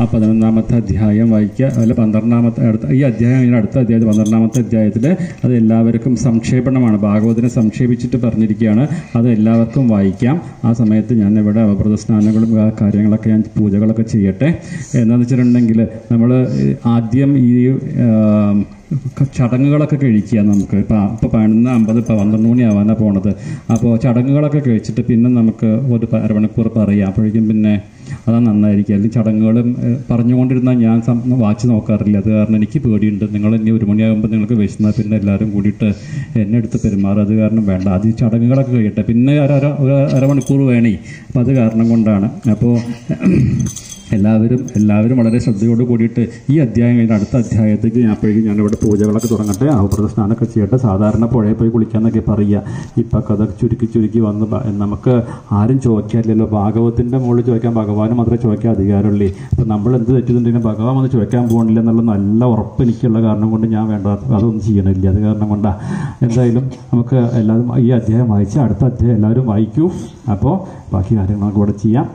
ആ പതിനൊന്നാമത്തെ അധ്യായം വായിക്കുക. അതിൽ പന്ത്രണ്ടാമത്തെ അടുത്ത ഈ അധ്യായം ഇതിന് അടുത്ത അധ്യായത്തിൽ പന്ത്രണ്ടാമത്തെ അധ്യായത്തിൽ അത് എല്ലാവർക്കും സംക്ഷേപണമാണ്. ഭാഗവതിനെ സംക്ഷേപിച്ചിട്ട് പറഞ്ഞിരിക്കുകയാണ്. അത് എല്ലാവർക്കും വായിക്കാം. ആ സമയത്ത് ഞാൻ ഇവിടെ അവബ്രത സ്നാനങ്ങളും ആ കാര്യങ്ങളൊക്കെ ഞാൻ പൂജകളൊക്കെ ചെയ്യട്ടെ. എന്താണെന്ന് വെച്ചിട്ടുണ്ടെങ്കിൽ നമ്മൾ ആദ്യം ഈ ചടങ്ങുകളൊക്കെ കഴിക്കുക നമുക്ക്. ഇപ്പം ഇപ്പോൾ പതിനൊന്ന് അമ്പത് ഇപ്പോൾ പന്ത്രണ്ട് മണി ആവാനാണ് പോണത്. അപ്പോൾ ചടങ്ങുകളൊക്കെ കഴിച്ചിട്ട് പിന്നെ നമുക്ക് ഒരു അരമണിക്കൂർ പറയാം. അപ്പോഴേക്കും പിന്നെ അതാ നന്നായിരിക്കും. അല്ലെങ്കിൽ ചടങ്ങുകളും പറഞ്ഞുകൊണ്ടിരുന്നാൽ ഞാൻ വാച്ച് നോക്കാറില്ല. അത് കാരണം എനിക്ക് പേടിയുണ്ട്. നിങ്ങൾ ഇനി ഒരു മണിയാകുമ്പോൾ നിങ്ങൾക്ക് വിശന്നാൽ പിന്നെ എല്ലാവരും കൂടിയിട്ട് എന്നെ എടുത്ത് പെരുമാറും അത് കാരണം വേണ്ട. അത് ചടങ്ങുകളൊക്കെ കഴിയട്ടെ. പിന്നെ ഒരു അര അരമണിക്കൂർ വേണേ. അപ്പോൾ അത് കാരണം കൊണ്ടാണ്. അപ്പോൾ എല്ലാവരും എല്ലാവരും വളരെ ശ്രദ്ധയോട് കൂടിയിട്ട് ഈ അധ്യായം കഴിഞ്ഞ അടുത്ത അധ്യായത്തേക്ക് ഞാൻ അപ്പോഴേക്കും ഞാനിവിടെ പൂജകളൊക്കെ തുടങ്ങട്ടെ. അവപ്രത സ്നാനമൊക്കെ ചെയ്യട്ടെ. സാധാരണ പുഴയിൽ പോയി കുളിക്കാന്നൊക്കെ പറയുക. ഇപ്പം കഥ ചുരുക്കി ചുരുക്കി വന്ന് നമുക്ക് ആരും ചോദിക്കാറില്ലല്ലോ. ഭാഗവത്തിന്റെ മുകളിൽ ചോദിക്കാൻ ഭഗവാന് മാത്രമേ ചോദിക്കാൻ അധികാരമുള്ളൂ. അപ്പം നമ്മൾ എന്ത് തെറ്റുന്നുണ്ടെങ്കിലും ഭഗവാൻ വന്ന് ചോദിക്കാൻ പോകണില്ല എന്നുള്ള നല്ല ഉറപ്പ് എനിക്കുള്ള കാരണം കൊണ്ട് ഞാൻ വേണ്ട അതൊന്നും ചെയ്യണില്ല. അത് കാരണം കൊണ്ടാണ് എന്തായാലും നമുക്ക് എല്ലാവരും ഈ അധ്യായം വായിച്ച് അടുത്ത അധ്യായം എല്ലാവരും വായിക്കൂ. അപ്പോൾ ബാക്കി കാര്യങ്ങൾ നമുക്ക് ഇവിടെ ചെയ്യാം.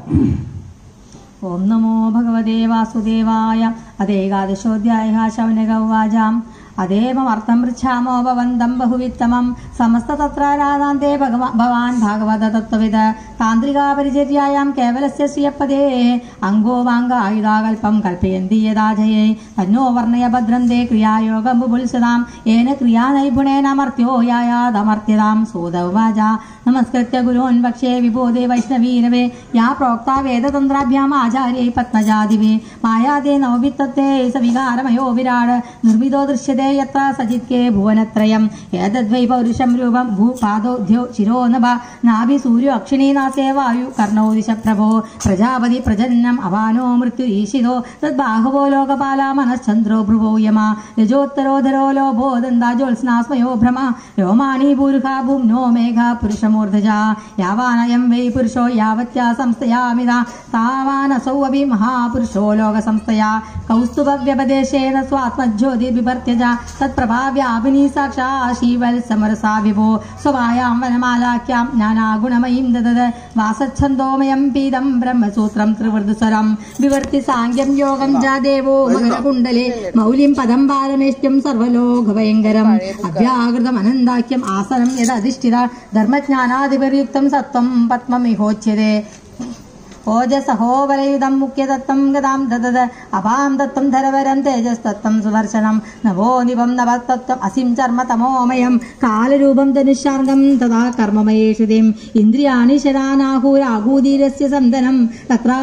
ॐ नमो भगवते वासुदेवाय अथ एकादशोऽध्यायः शवनगौवाजाम् അതേവമർത്ഥം പൃച്ഛാമോ ഭവന്തം ബഹുവിത്തമം. സമസ്ത തത്രാരാധാന്തേ ഭഗവാ ഭവാൻ ഭാഗവത തത്വവിത് താന്ത്രികാപരിചര്യായാം കേവലസ്യ ശ്രിയപ്പദേ അംഗോ ആയുധാകൽപ്പം കൽപ്പയന്തി യഥാജയേ. തന്നോ വർണയ ഭദ്രന്തേ ക്രിയായോഗം ബുപുൽസതാം ഏന ക്രിയാനൈപുണേനമർത്യോ യായാതമർത്യതാം സൂതവാച. നമസ്കൃത്യ ഗുരോൻ പക്ഷേ വിബോധേ വൈഷ്ണവീരവേ. യാ പ്രോക്ത വേദതന്ത്രാഭ്യാം ആചാര്യൈ പത്മജാതിവേ. മായാദേ നവവിത്തത്തെ സവികാരമയോ വിരാട്. നിർമ്മിതോ ദൃശ്യത്തെ यत्वा सचित्के भुवनत्रयम्। एतद्वै पौरुषं रूपं भूपादौ शिरो नभ नाभि सूर्यो अक्षिणीनासे वायु कर्णौ दिश प्रजापति प्रजन्नम् अवानो मृत्यु ईशितो तद्बाहवो लोकपाला मनश्चन्द्रो भ्रुवो यमा। यजोत्तरोधरो लोभो दन्दाजोत्स्नास्मयो भ्रम। व्योमाणी पूर्खा भुम्नो मेघा पुरुषमूर्धजा। यावानयं वै पुरुषो यावत्या संस्थयामिदा तावानसौ अपि महापुरुषो लोकसंस्थया। कौस्तुभव्यपदेशेन स्वात्मज्योतिर्विभर्त्यजा। तत्प्रभाव्या अभिनी साक्षा शीवल समरसा विभो स्वभायां वनमालाख्यां ज्ञानागुणमयीं ददद। वासच्छन्दोमयं पीदं ब्रह्मसूत्रं त्रिवृदुसरं विवर्ति साङ्ग्यं योगं च देवो। मकरकुण्डले मौलिं पदं पारमेष्ट्यं सर्वलोकभयङ्करम्। अव्याहृतमनन्दाख्यम् आसनं यदधिष्ठिता। धर्मज्ञानादिपर्युक्तं सत्त्वं पद्ममिहोच्यते। ओजसहोवरयुधं मुख्यदत्तं गतां दद अपां दत्तं धरवरं तेजस्तं तदा कर्ममयेषुदिम् इन्द्रियाणि शरानाहुराहूदीरस्य कर्ममयेषु तत्रा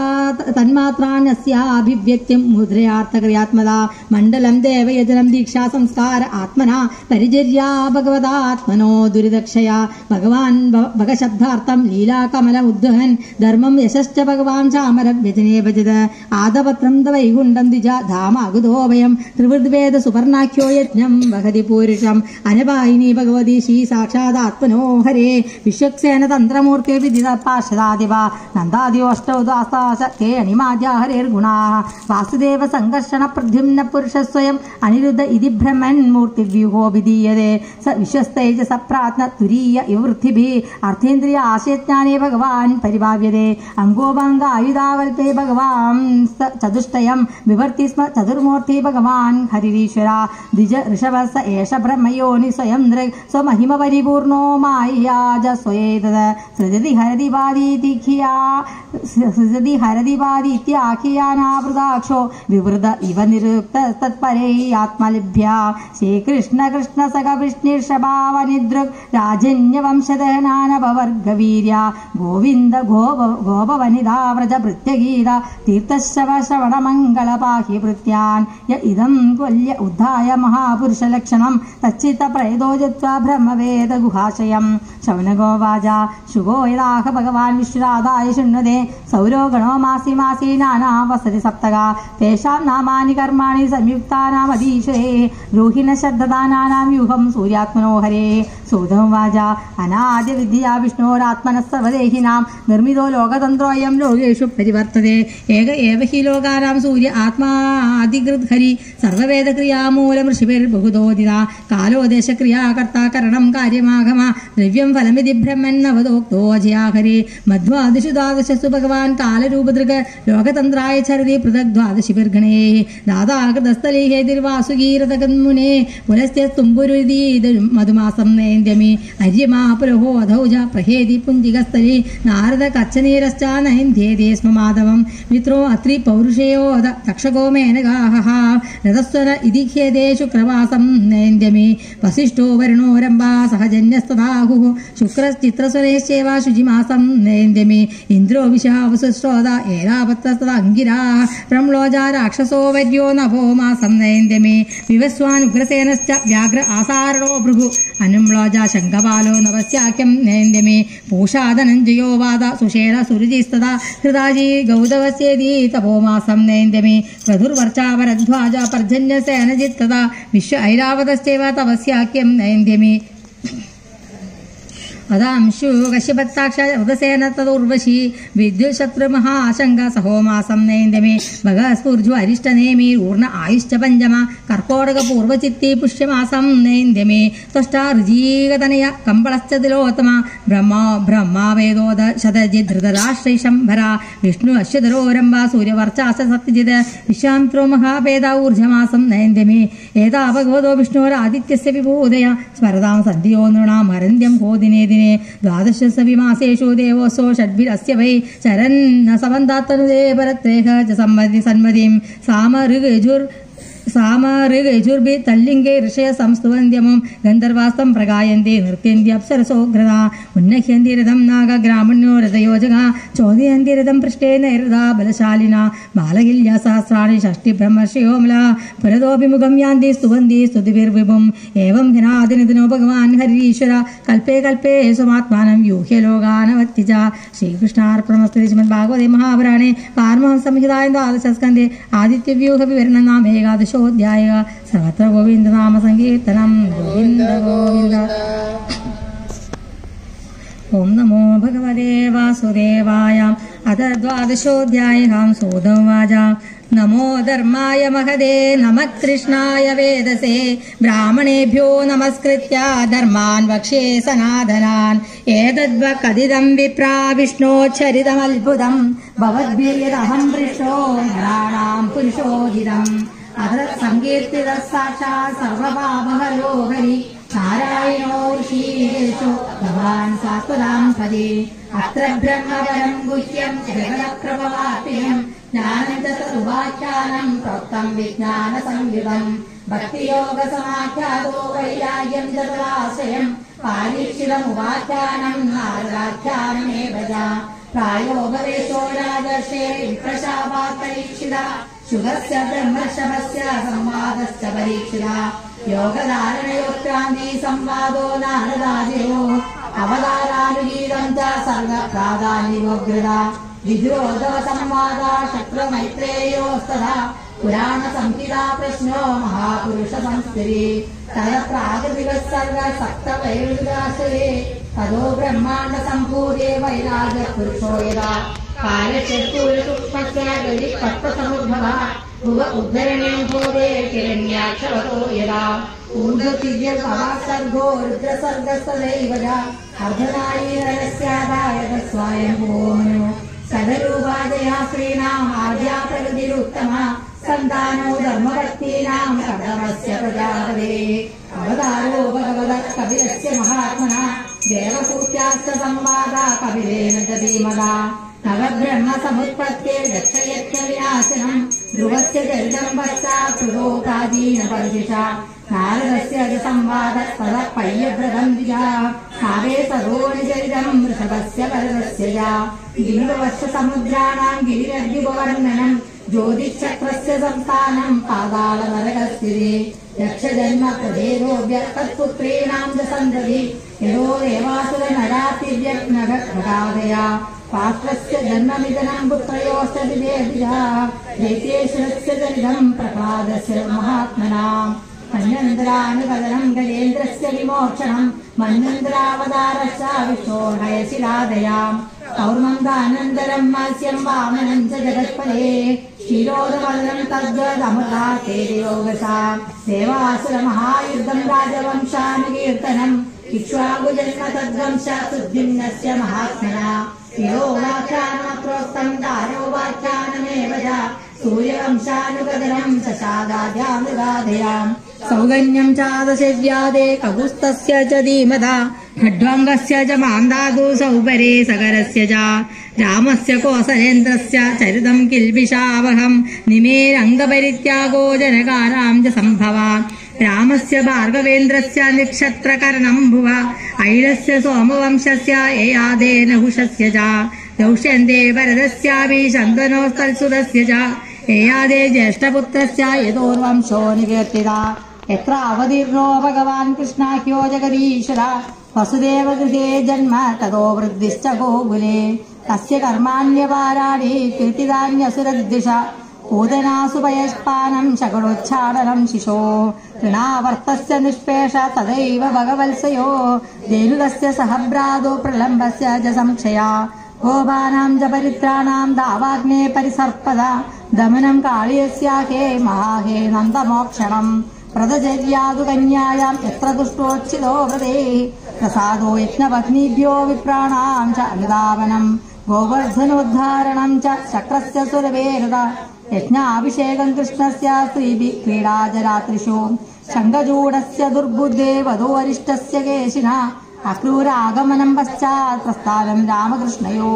तन्मात्रान्नस्याभिव्यक्तिं मुद्रयार्थक्रियात्मदा मण्डलं देवयजलं दीक्षा संस्कार आत्मना परिचर्या भगवदात्मनो दुरिदक्षया भगवान् भगशब्धार्थं लीलाकमलमुद्वहन् धर्मं यशश्च ഭഗവാൻ ചാമരം വ്യജനേ ഭജത്. ആദപത്രം ത വൈകുണ്ഠം ദ്വിജ. ധാമാകുതോഭയം ത്രിവൃദ്വേദ സുവർണാഖ്യോ യജ്ഞം. വഹതി പൂരുഷം. അനപായിനി ഭഗവതി ശ്രീ സാക്ഷാദാത്മനോ ഹരേ. വിശ്വക്സേന തന്ത്രമൂർത്തി വിദിത പാർഷദാദിവ നന്ദാദിയോഷ്ടൗ ദാസ്താസ തേ അണിമാദ്യ ഹരേർഗുണാ. വാസുദേവ സംഘർഷണ പ്രദ്യുംന പുരുഷ സ്വയം. അനിരുദ്ധ ഇതി ഭ്രമൻ മൂർത്തിവ്യൂഹോ വിധീയതേ. സ വിശ്വസ്തൈജ സപ്രാത്ന തുരീയ ഇവൃത്തിഭി. അർത്ഥേന്ദ്രിയ ആശയജ്ഞാനേ ഭഗവാൻ പരിഭാവ്യതേ. അംഗോപാംഗ सर्वाङ्ग आयुधावल्पे भगवान् चतुष्टयं विभर्ति स्म चतुर्मूर्ति भगवान् हरिरीश्वरा। द्विज ऋषभस एष ब्रह्मयोनि स्वयं नृग् स्वमहिम परिपूर्णो मायाज स्वेतद सृजति हरति वादीतिखिया सृजति हरति वादीत्याखियानावृताक्षो विवृत इव निरुक्तस्तत्परेयात्मलिभ्या श्रीकृष्णकृष्णसखविष्णिर्षभावनिदृक् राजन्यवंशदहनानभवर्गवीर्या गोविन्द गोप गोपवनिद ्रज भृत्यगीतश्रवश्रवणमङ्गल पाहि महापुरुषलक्षणं तच्चित्त प्रयतो ब्रह्मवेदगुहाशयं शवनगो यदाह भगवान् विश्वराधाय शुण्डदे सौरोगणो मासि मासि नाना वसति सप्तगा तेषां नामानि कर्माणि संयुक्तानामधीशे संयुक्तानामधीशरेणदानानां युहं सूर्यात्मनो हरे सूतं वाजा अनाद्यविद्या विष्णोरात्मनः स्वदेहिनां निर्मितो लोकतन्त्रोऽयम् ലോകേഷു പരിവർത്തതേ. ഏക ഏവ ഹി ലോകാനാം സൂര്യ ആത്മാധികൃത് ഹരി. സർവവേദക്രിയാമൂലം ഋഷിപേർ ബഹുദോദിത. കാലോദേശക്രിയാകർത്താകരണം കാര്യമാഗമ. ദ്രവ്യം ഫലമിതി ബ്രഹ്മൻ നവതോക്തോ അജയാഹരി മധ്വാദിഷു ദ്വാദശസു ഭഗവാൻ കാലരൂപദൃഗ്. ലോകതന്ത്രായ ചരതി പൃഥക് ദ്വാദശിഭിർഗണേ ദാതാകൃതസ്ഥലീഹേതിർവാസുഗീരതകന്മുനെ പുലസ്ത്യസ്തുംബുരുതി മധുമാസം നേന്ദ്യമേ. അര്യമാ പുരഹോ അധൗജ പ്രഹേതി പുഞ്ചികസ്ഥലി. നാരദ കച്ചനീരശ്ചാ കച്ചനീരശ്ച നൈന്ധ്യേതേ സ്മ മാധവം. മിത്രോ അത്രി പൗരുഷയോ തക്ഷകോമേന ഗാഹ രഥസ്വര ഇതി ഖേദേ ശുക്രവാസം നൈന്ദ്യമി വസിഷ്ഠോ വരുണോരംബാ സഹജന്യസ്തദാഹു. ശുക്രചിത്രസ്വരേശ്ചേവ ശുചിമാസം നൈന്ദ്യമി ഇന്ദ്രോ വിശാവസുശ്രോത ഏതാപത്രസ്തദ അങ്കിരാ. പ്രംലോജ രാക്ഷസോ വര്യോ നഭോ മാസം നൈന്ദ്യമി വിവസ്വാനുഗ്രസേനശ്ച വ്യാഘ്ര ആസാരണോ ഭൃഗു. അനുംലോജ ശങ്കപാലോ നവസ്യാഖ്യം നേന്ദ്യമേ പൂഷാധനഞ്ജയോ വാദ സുഷേര സുരുചിസ്തത हृदाजी गौदवस्येति तपोमासं नयन्त्य मे। वधुर्वर्चावरध्वाज पर्जन्यसेनजित्तदा विश्व ऐरावतश्चैव तपस्याख्यं नयन्त्य അതാംശു കശ്യപത്താക്ഷ ഉദസേന തദുർവശി വിദ്യുശത്രുമഹാശങ്ക സഹോമാസം നൈന്ദമേ ഭഗസ്ഫുർജു അരിഷ്ടനേമീർ ഊർണ ആയുഷ്ട പഞ്ചമ കർക്കോടക പൂർവചിത്തി പുഷ്യമാസം നൈന്ദമേ ത്വഷ്ടാ ഋജീകതനയ കമ്പളശ്ചതിലോത്തമ ബ്രഹ്മാ ബ്രഹ്മാവേദോദ ശതജി ധൃതരാഷ്ട്രൈ ശംഭര വിഷ്ണു അശ്വതരോരംബ സൂര്യവർച്ചാസ സത്യജിത് വിശ്വാമിത്രോ മഹാഭേദ ഊർജമാസം നയന്ത്യമേ ഏതാ ഭഗവതോ വിഷ്ണുരാദിത്യസ്യ വിഭൂതയ സ്മരതാം സദ്യോ നൃണാം ഹരന്ത്യം ഹോദിനേ दिने द्वादशसविमासेषु देवोऽसो षड्भिरस्य वै चरन्न सम्मति सन्मतिं सामऋ സാമഋഗുർ സാമഋഗുർഭി തല്ലിംഗേ ഋഷയ സംസ്തുവന്ധ്യമം ഗന്ധർവാസ്തം പ്രകായന്തി നൃത്യന്തി അപ്സരസോഗ്രത ഉന്നഹ്യന്തി രഥം നാഗ ഗ്രാമണ്യോ രഥയോജക. ചോദയന്തി രഥം പൃഷ്ടേ നൈരഥാ ബലശാലിന. ബാലകില്യ സഹസ്രാണി ഷഷ്ടി ബ്രഹ്മർഷിയോമല. പുരതോഭിമുഖം യാന്തി സ്തുവന്തി സ്തുതിഭിർവിഭും ഏവം ഹിനാദിനിതിനോ ഭഗവാൻ ഹരീശ്വര. കൽപ്പേ കൽപ്പേ സുമാത്മാനം യൂഹ്യലോകാനവത്യജ ശ്രീകൃഷ്ണാർപ്പണമസ്തു ശ്രീമദ് ഭാഗവതേ മഹാപുരാണേ. പാർമഹം സംഹിതായ ദ്വാദശസ്കന്ധേ ആദിത്യവ്യൂഹ വിവരണ നാം ഏകാദശോധ്യായ षोडशोऽध्याय सर्वत्र गोविन्दनामसङ्कीर्तनं गोविन्द गोविन्द ॐ नमो भगवते वासुदेवायाम् अथ द्वादशोध्यायिनां सोदं वाजा नमो धर्माय महदे नमः कृष्णाय वेदसे। ब्राह्मणेभ्यो नमस्कृत्य धर्मान् वक्ष्ये सनाधनान् एतद् वा कदिदम् विप्राविष्णोच्चरिदमद्भुतं भवद्भिो पुरुषोदितम् പൃഷ്ടോ നരാണാം പുരുഷോഹിതം അത സങ്കീർത്തിത സാക്ഷാ സർവപാപഹരോ ഹരി ഭഗവാൻ സാത്വതാം പതി അത്ര ബ്രഹ്മപരം ഗുഹ്യം ജഗതപ്രഭവാപ്യം ജ്ഞാനന്ദസുവാഖ്യാനം പ്രോക്തം വിജ്ഞാന സംയുതം ഭക്തിയോഗ സമാഖ്യാതോ വൈരാഗ്യം ചതുരാശ്രയം പാരീക്ഷിതമുപാഖ്യാനം നാരദാഖ്യാനമേവ പ്രായോഗവേശോ രാജർഷേ വിപ്രശാപാത് പരീക്ഷിത. ശുഭസ്യ ബ്രഹ്മശവസ്യ സംവാദശ്ച പരീക്ഷിത യോഗധാരണയോക്രാന്തി സംവാദോ നാരദാദിയോ അവതാരാനുഗീതം ച സർഗ പ്രാധാന്യോഗ്രത വിദ്രോധവ സംവാദ ശക്രമൈത്രേയോസ്തഥ പുരാണ സംഹിതാ പ്രശ്നോ മഹാപുരുഷ സംസ്ഥിതി തദ പ്രാകൃതിക സർഗ സപ്തവൈരുദാശ്രയേ തദോ ബ്രഹ്മാണ്ഡ സംഭൂതേ വൈരാഗ പുരുഷോ യഥാ कालचर्पूलसुक्ष्मस्यागति सप्तसमुद्भवः भुव उद्धरणेन भोरे किरण्याक्षवतो यदा। ऊर्ध्वतिर्यसभासर्गो रुद्रसर्गस्तदैवजा अर्धनायीरस्यादाय महात्मना। देवपूत्याश्च संवादा कपिलेन च भीमदा नव ब्रह्मसमुत्पत्ते व्यक्तयक्षविनाशनम् ध्रुवस्य चरितम् भक्षा सुपर्जुष पय्यव्रतम् द्विजा कावे सरोणिचरितम् वृषभस्य वरदस्य गिन्दुवश्च समुद्राणाम् गिरिरद्युपवर्णनम् ज्योतिश्चक्रस्य सन्तानम् पादालनरकस्थिरे यक्षजन्म प्रभेदोऽपुत्रीणाम् च सन्तति यतो देवासुरनरातिव्यग्नघटादया पात्रस्य जन्म निदनम् दरिदम् प्रपादस्य महात्मनाम्। मन्यन्द्रानुपदनम् गजेन्द्रस्य विमोक्षणम् मन्यन्द्रावतारश्च शिलादयाम् सौर्मङ्गानन्दरम् मास्यम् वामनम् च जगत्पथे ते योगसा सेवासुरमहायुद्धम् राजवंशानुकीर्तनम् इक्ष्वाकुजन् तद्वंश सुद्भिम्नस्य महात्मना। ्यादे कगुस्तस्य च धीमता खड्वङ्गस्य च मान्दादो सौपरि सगरस्य च रामस्य कोसलेन्द्रस्य चरितम् किल्बिषावहम् निमेरङ्गपरित्यागो जनकाराम् च सम्भवान् രാമസ്യ ഭാർഗവേന്ദ്രസ്യ നക്ഷത്രകരണംഭുവ ഐലസ്യ സോമവംശസ്യ ഏയാദേ നഹുഷസ്യ ച. ദൗഷ്യന്തേ വരദസ്യാപി ശന്തനോസ്തൽസുതസ്യ ഏയാദേ ജ്യേഷ്ഠപുത്രസ്യ യദോർവംശോ നികീർത്തിത. എത്ര അവതീർണോ ഭഗവാൻ കൃഷ്ണ ഹ്യോ ജഗദീശ്വര. വസുദേവഗൃഹേ ജന്മ തതോ വൃദ്ധിശ്ച ഗോകുലേ. തസ്യ കർമാണ്യപാരാണി കീർത്തിതാന്യസുരദ്ദിഷ पूदनासु पयस्पानम् शकलोच्छाडनम् शिशो। ऋणावर्तस्य निष्पेष तदैव भगवत्सयो। धेनुकस्य सहभ्रादो प्रलम्बस्य च संक्षया गोपानाम् च परित्राणाम् दावाग्ने परिसर्पदा। दमनम् काळीयस्याहे महाहे नन्दमोक्षणम्। व्रतचर्यादु कन्यायाम् यत्र दुष्टोच्छितो व्रते प्रसादो यज्ञपत्नीभ्यो विप्राणाम् च अनुदावनम्। गोवर्धनोद्धारणम् च चक्रस्य सुरवेरद यज्ञाभिषेकम् कृष्णस्य स्त्रीभिः क्रीडाजरात्रिषु शङ्खचूडस्य दुर्बुद्धे वधूवरिष्ठस्य केशिना अक्रूरागमनम् पश्चात् प्रस्थानम् रामकृष्णयो।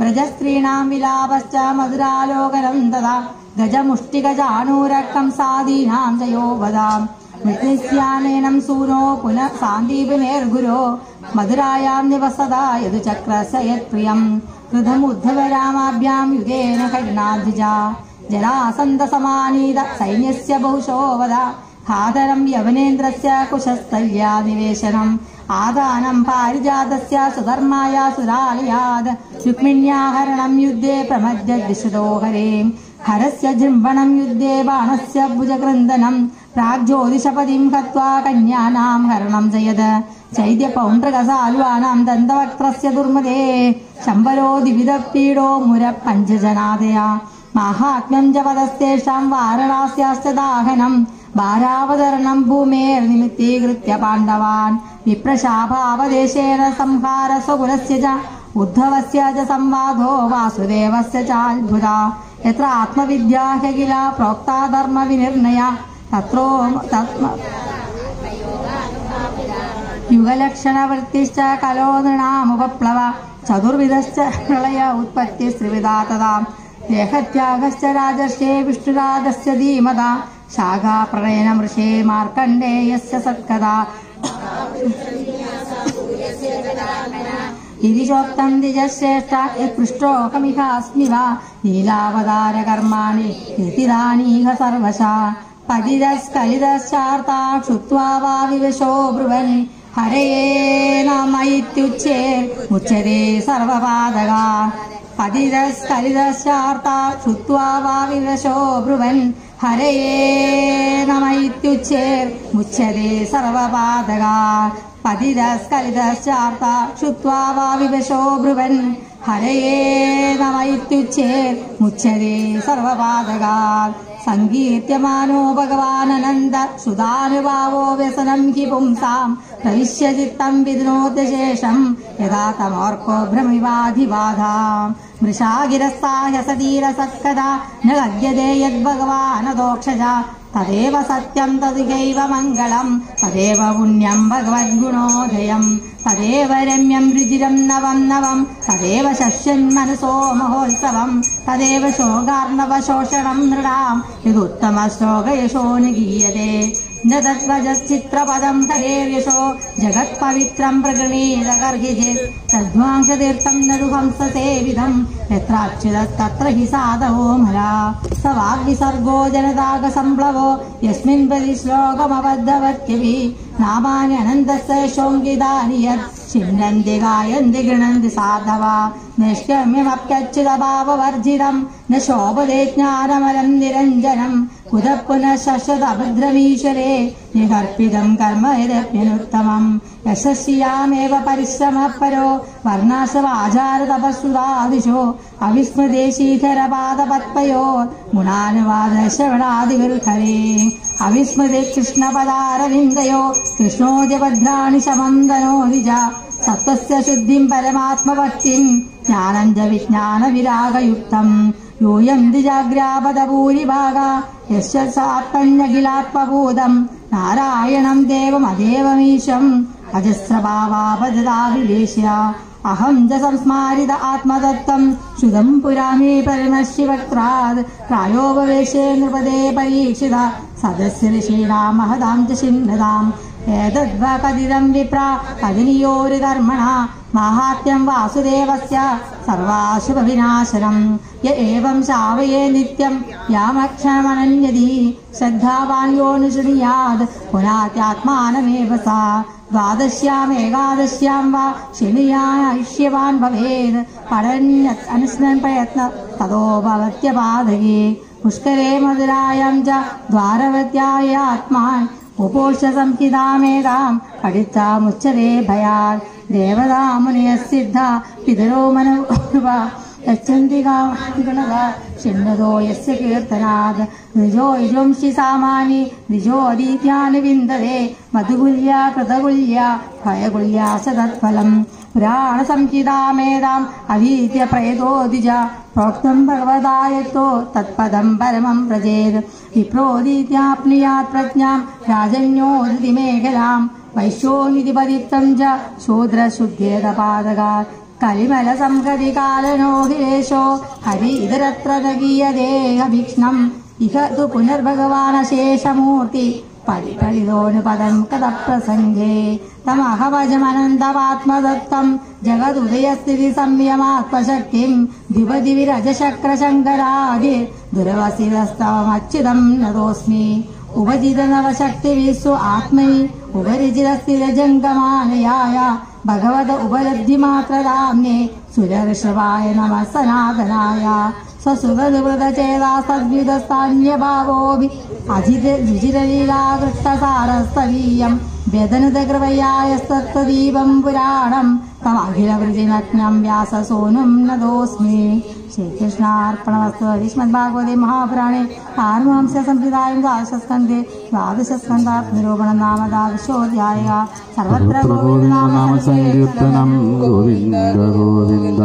व्रजस्त्रीणाम् विलापश्च मधुरालोकनम् तदा गजमुष्टिगजाणूरकम् साधीनाम् च यो वदाम् मृत्युस्यानेनम् सूनो पुनः सान्दीपनेर्गुरो मधुरायाम् निवसदा यदुचक्रस्य यत्प्रियम्। कृतमुद्धव रामाभ्याम् ജനാസന്തസമാനീത സൈന്യസ്യ ബഹുശോവത ഹാതരം യവനേന്ദ്രസ്യ കുശസ്ഥല്യാ നിവേശനം ആദാനം പാരിജാതസ്യ സുധർമായ സുരാലയാത് രുക്മിണ്യാഹരണം യുദ്ധേ പ്രമജ്ജ ദിശതോ ഹരേം ഹരസ്യ ജൃംഭണം യുദ്ധേ ബാണസ്യ ഭുജകൃന്ദനം പ്രാഗ്ജ്യോതിഷപതിം ഹത്വാ കന്യാനാം ഹരണം ജയത്. ചൈത്യ പൗണ്ട്രകസാൽവാനാം ദന്തവക്ത്രസ്യ ദുർമതേ. ശംബരോ ദിവിധ പീഡോ മുര പഞ്ചജനാദയാ മാഹാത്മ്യം ച പദസ്തേഷാം വാരണാസ്യാശ്ച ദാഹനം ഭാരാവതരണം ഭൂമേർനിമിത്തീകൃത്യ പാണ്ഡവാൻ. വിപ്രശാഭാവദേശേന സംഹാര സ്വകുലസ്യ ച. ഉദ്ധവസ്യ ച സംവാദോ വാസുദേവസ്യ ചാത്ഭുത എത്ര ആത്മവിദ്യാ ഹകില പ്രോക്താ ധർമ്മ വിനിർണയ. തത്രോ യുഗലക്ഷണവൃത്തിശ്ച കലോ നൃണാമുപപ്ലവ. ചതുർവിധശ്ച പ്രളയ ഉത്പത്തി ശ്രീവിധാ തഥാം देहत्यागश्च राजर्षे विष्णुराजस्य धीमता शाखा प्रणयनमृषे मार्कण्डेयस्य सत्कदा गिरिशोक्तम् द्विजश्रेष्ठ यत्पृष्टोकमिहास्मि वा लीलावतारकर्माणि कृतिदानीह सर्वशा पतितस्कलितश्चार्ता क्षुत्वा वा विवशो ब्रुवन् हरये नम इत्युच्चेर्मुच्यते सर्वपादगा पतितस्कलितश्चार्ता क्षुत्वा वा विवशो ब्रुवन् हरये नम इत्युच्चेर्मुच्यते सर्वपादगा पतितस्कलितश्चार्ता क्षुत्वा वा विवशो ब्रुवन् हरये नम इत्युच्चेर्मुच्यते सर्वपादगात् सङ्कीर्त्यमानो भगवाननन्द सुधानुभावो व्यसनम् हि पुंसाम् प्रविश्य चित्तम् विधुनोद्यशेषम् यदा तमोर्को भ्रमिवाधिबाधा मृषागिरस्ता ह्यसतीरसत्कदा न लभ्यते यद्भगवानदोक्षजा। तदेव सत्यम् तदिगैव मङ्गलम् तदेव पुण्यम् भगवद्गुणोदयम् तदेव रम्यम् रुचिरम् नवम् नवम् तदेव शस्यन्मनसो महोत्सवम् तदेव शोगार्णवशोषणम् नृणाम् यदुत्तमश्लोकयशो निगीयते न न तद्वजश्चित्रपदं जगत्पवित्रं प्रगणीरंसतीर्थं नुहंसेविधम् यत्राच्युदत्तत्र हि साधवो मया। स वाग्विसर्गो सर्वो यस्मिन् प्रति परि नामानि अनन्तस्य शोङ्किदा यत् शिनन्ति गायन्ति गृणन्ति साधवा। निष्क्रम्यमप्यच्युतभाववर्जितम् न शोभते ज्ञानमलम् निरञ्जनम्। कुतः पुनः शशदभद्रवीश्वरे निर्पितं कर्म यदप्यनुत्तमम्। यशस्यामेव परिश्रमः परो वर्णाश्रवाचारतपः सु अविस्मृते श्रीधरपादपत्पयो गुणानुवादशवणादिविरुधरे अविस्मृते कृष्णपदारविन्दयो कृष्णो जमन्दनो विच सप्तस्य शुद्धिं परमात्मभक्तिं ज्ञानं च विज्ञानविरागयुक्तम्। यूयम् द्विजाग्रागा यस्य सात्मन्यखिलात्मभूतं नारायणम् देवमदेवमीशम् अजस्रभावापदाभिवेश्या अहम् च संस्मारित आत्मदत्तम् श्रुतम् पुरामि परिणशिवक्त्रात् प्रायोपवेशे नृपदे परीक्षित सदस्य ऋषीणा महदाम् च छिन्नताम् एतद् वा विप्रा कदिनियोर्मणा माहात्म्यं वासुदेवस्य सर्वाशुभविनाशरम् य एवं श्रावये नित्यं यामक्षणमनन्यदि श्रद्धावाण्योऽनुशुणीयात् पुनात्यात्मानमेव सा। द्वादश्यामेकादश्यां वा शनियाष्यवान् भवेत् पठन्यत् भवेद् प्रयत्न। ततो भवत्यपादवे पुष्करे मधुरायां च द्वारवत्याय आत्मान्। उपोषसं किमेतां पठितामुच्यते भयात्। ഭയാൽ ദേവതാമുനയ സിദ്ധ പിതരോ ഗച്ഛന്തി ഗണത ചിന്നതോ യസ്യ കീർത്തനാത് നിജോ യജുംഷി സാമാനി. നിജോ അദീത്യാന് വിന്ദതേ. മധുകുല്യ കൃതകുല്യ ഭയകുല്യ സതത്ഫലം പുരാണ സംഹിതാമേതാം അധീത്യ പ്രേതോ ദ്വിജ പ്രോക്തം ഭഗവതായത്തോ തത്പദം പരമം പ്രജേത് വിപ്രോദീത്യാപ്നുയാത് പ്രജ്ഞാം രാജന്യോധൃതി वैश्योनिधिपदितं च शूद्रशुद्धेदपादगात् कलिमलसंहति काल नो हिशो हरि इदत्रीक्ष्णम् इह तु पुनर्भगवानशेषमूर्ति परिपलितोऽनुपदम् कदप्रसङ्गे तमहभजमनन्तमात्मदत्तं जगदुदयस्थितिसंयमात्मशक्तिम् संयमात्मशक्तिं दिवधि विरजशक्रंकरादिर्दुरवसिरस्त्वमच्युदं नरोऽस्मि उभिनवशक्तिविश्व आत्मै उपरिचिरस्थिरजङ्गमालयाय भगवद उपलब्धिमात्रदाम्ये सुदर्शवाय नमः सनातनाय। स्वसुखनुवृतचेता सद्व्युतस्तान्यभावोऽ अजिरुचिरलीलाकृष्टसारस्तवीयं व्यदनुत कृपयायस्तदीपं पुराणं तमखिलवृजिनग्नं व्याससोनुं नदोऽस्मि। ശ്രീകൃഷ്ണാർപ്പണവസ്തു ശ്രീമദ് ഭാഗവതി മഹാപുരാണേ ആർമാംസ സംവിധായം ദ്വാദശസ്കന്ധേ ദ്വാദശസ്കന്ധ നിരൂപണം നാമ സർവത്ര ഗോവിന്ദ ഗോവിന്ദ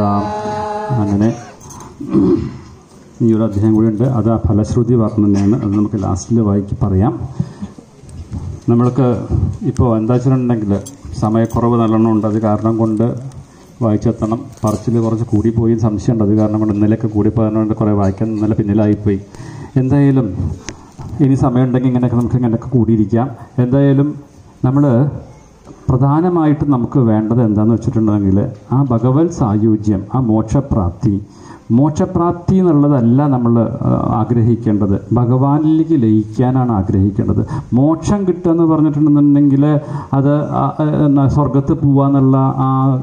അങ്ങനെ ഈ ഒരു അധ്യായം കൂടി ഉണ്ട്. അത് ആ ഫലശ്രുതി വർണനയാണ് അത് നമുക്ക് ലാസ്റ്റിൽ വായിക്ക് പറയാം. നമ്മൾക്ക് ഇപ്പോൾ എന്താ വെച്ചിട്ടുണ്ടെങ്കിൽ സമയക്കുറവ് നല്ലോണം ഉണ്ട്. അത് കാരണം കൊണ്ട് വായിച്ചെത്തണം. പറച്ചിൽ കുറച്ച് കൂടിപ്പോയി സംശയമുണ്ട്. അത് കാരണം കൊണ്ട് ഇന്നലെയൊക്കെ കൂടിപ്പോയതുകൊണ്ട് കുറേ വായിക്കാൻ ഇന്നലെ പിന്നിലായിപ്പോയി. എന്തായാലും ഇനി സമയമുണ്ടെങ്കിൽ ഇങ്ങനെയൊക്കെ നമുക്ക് ഇങ്ങനെയൊക്കെ കൂടിയിരിക്കാം. എന്തായാലും നമ്മൾ പ്രധാനമായിട്ടും നമുക്ക് വേണ്ടത് എന്താണെന്ന് വെച്ചിട്ടുണ്ടെങ്കിൽ ആ ഭഗവത് സായുജ്യം ആ മോക്ഷപ്രാപ്തി മോക്ഷപ്രാപ്തി എന്നുള്ളതല്ല നമ്മൾ ആഗ്രഹിക്കേണ്ടത്. ഭഗവാനിലേക്ക് ലയിക്കാനാണ് ആഗ്രഹിക്കേണ്ടത്. മോക്ഷം കിട്ടുക എന്ന് പറഞ്ഞിട്ടുണ്ടെന്നുണ്ടെങ്കിൽ അത് സ്വർഗത്ത് പോവാന്നുള്ള ആ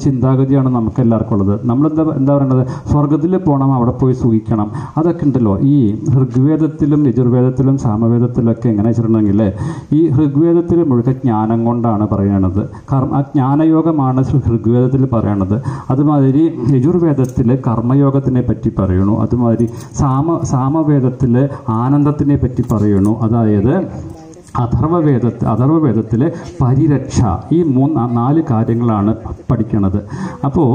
ചിന്താഗതിയാണ് നമുക്ക് എല്ലാവർക്കും ഉള്ളത്. നമ്മളെന്താ എന്താ പറയുന്നത് സ്വർഗത്തിൽ പോകണം അവിടെ പോയി സുഖിക്കണം. അതൊക്കെ ഉണ്ടല്ലോ. ഈ ഋഗ്വേദത്തിലും യജുർവേദത്തിലും സാമവേദത്തിലൊക്കെ എങ്ങനെ വെച്ചിട്ടുണ്ടെങ്കിൽ ഈ ഋഗ്വേദത്തിൽ മുഴുവൻ ജ്ഞാനം കൊണ്ടാണ് പറയണത്. കർമ്മ ജ്ഞാനയോഗമാണ് ഋഗ്വേദത്തിൽ പറയണത്. അതുമാതിരി യജുർവേദത്തിൽ കർമ്മയോഗത്തിനെ പറ്റി പറയണു. അതുമാതിരി സാമ സാമവേദത്തിലെ ആനന്ദത്തിനെ പറ്റി പറയണു. അതായത് അഥർവവേദ അഥർവവേദത്തിലെ പരിരക്ഷ ഈ മൂന്ന് നാല് കാര്യങ്ങളാണ് പഠിക്കണത്. അപ്പോൾ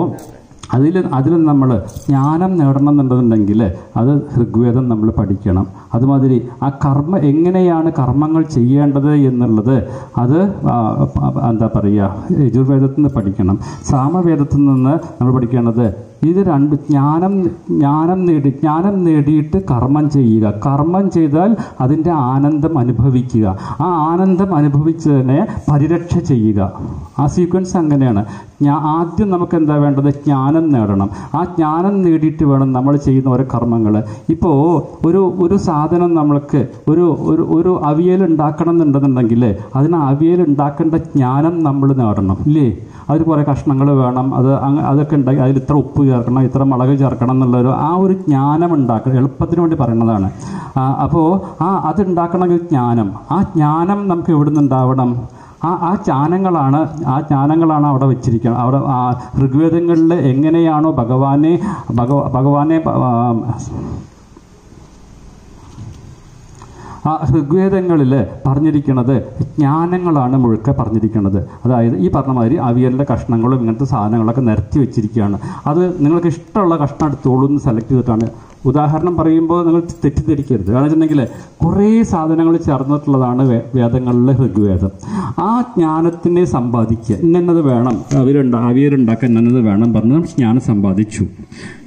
അതിൽ അതിൽ നമ്മൾ ജ്ഞാനം നേടണം എന്നുണ്ടെന്നുണ്ടെങ്കിൽ അത് ഋഗ്വേദം നമ്മൾ പഠിക്കണം. അതുമാതിരി ആ കർമ്മ എങ്ങനെയാണ് കർമ്മങ്ങൾ ചെയ്യേണ്ടത് എന്നുള്ളത് അത് എന്താ പറയുക യജുർവേദത്തിൽ നിന്ന് പഠിക്കണം. സാമവേദത്തിൽ നിന്ന് നമ്മൾ പഠിക്കേണ്ടത് ഇത് രണ്ട് ജ്ഞാനം ജ്ഞാനം നേടി ജ്ഞാനം നേടിയിട്ട് കർമ്മം ചെയ്യുക. കർമ്മം ചെയ്താൽ അതിന്റെ ആനന്ദം അനുഭവിക്കുക. ആ ആനന്ദം അനുഭവിച്ചതിനെ പരിരക്ഷ ചെയ്യുക. ആ സീക്വൻസ് അങ്ങനെയാണ്. ഞാൻ ആദ്യം നമുക്ക് എന്താ വേണ്ടത്? ജ്ഞാനം നേടണം. ആ ജ്ഞാനം നേടിയിട്ട് വേണം നമ്മൾ ചെയ്യുന്ന ഓരോ കർമ്മങ്ങൾ. ഇപ്പോൾ ഒരു ഒരു സാധനം നമ്മൾക്ക് ഒരു ഒരു ഒരു അവിയൽ ഉണ്ടാക്കണം എന്നുണ്ടെന്നുണ്ടെങ്കിൽ അതിന് അവിയൽ ഉണ്ടാക്കേണ്ട ജ്ഞാനം നമ്മൾ നേടണം. ഇല്ലേ? അതിൽ കുറേ കഷ്ണങ്ങൾ വേണം. അത് അതൊക്കെ ഉണ്ടാക്കി അതിൽ ഇത്ര ഉപ്പ് ചേർക്കണം ഇത്ര മുളക് ചേർക്കണം എന്നുള്ളൊരു ആ ഒരു ജ്ഞാനം ഉണ്ടാക്കുക എളുപ്പത്തിന് വേണ്ടി പറയുന്നതാണ്. അപ്പോൾ ആ അത് ഒരു ജ്ഞാനം. ആ ജ്ഞാനം നമുക്ക് എവിടെ നിന്നുണ്ടാവണം ആ ആ ജ്ഞാനങ്ങളാണ് ആ ജ്ഞാനങ്ങളാണ് അവിടെ വെച്ചിരിക്കുന്നത് അവിടെ ഋഗ്വേദങ്ങളിൽ എങ്ങനെയാണോ ഭഗവാനെ ഭഗവ ഭഗവാനെ ആ, ഋഗ്വേദങ്ങളിൽ പറഞ്ഞിരിക്കുന്നത് ജ്ഞാനങ്ങളാണ് മുഴുക്കെ പറഞ്ഞിരിക്കുന്നത് അതായത് ഈ പറഞ്ഞ മാതിരി അവിയലിന്റെ കഷ്ണങ്ങളും ഇങ്ങനത്തെ സാധനങ്ങളൊക്കെ നിരത്തി വെച്ചിരിക്കുകയാണ്. അത് നിങ്ങൾക്ക് ഇഷ്ടമുള്ള കഷ്ണം എടുത്തോളൂ എന്ന് സെലക്ട് ചെയ്തിട്ടാണ്. ഉദാഹരണം പറയുമ്പോൾ നിങ്ങൾ തെറ്റിദ്ധരിക്കരുത്. കാരണം വെച്ചിട്ടുണ്ടെങ്കിൽ കുറേ സാധനങ്ങൾ ചേർന്നിട്ടുള്ളതാണ് വേദങ്ങളിലെ ഋഗ്വേദം. ആ ജ്ഞാനത്തിനെ സമ്പാദിക്കുക. ഇന്നത് വേണം. അവരുണ്ടാ അവിയലുണ്ടാക്കാൻ ഇന്നത് വേണം പറഞ്ഞ് ജ്ഞാനം സമ്പാദിച്ചു.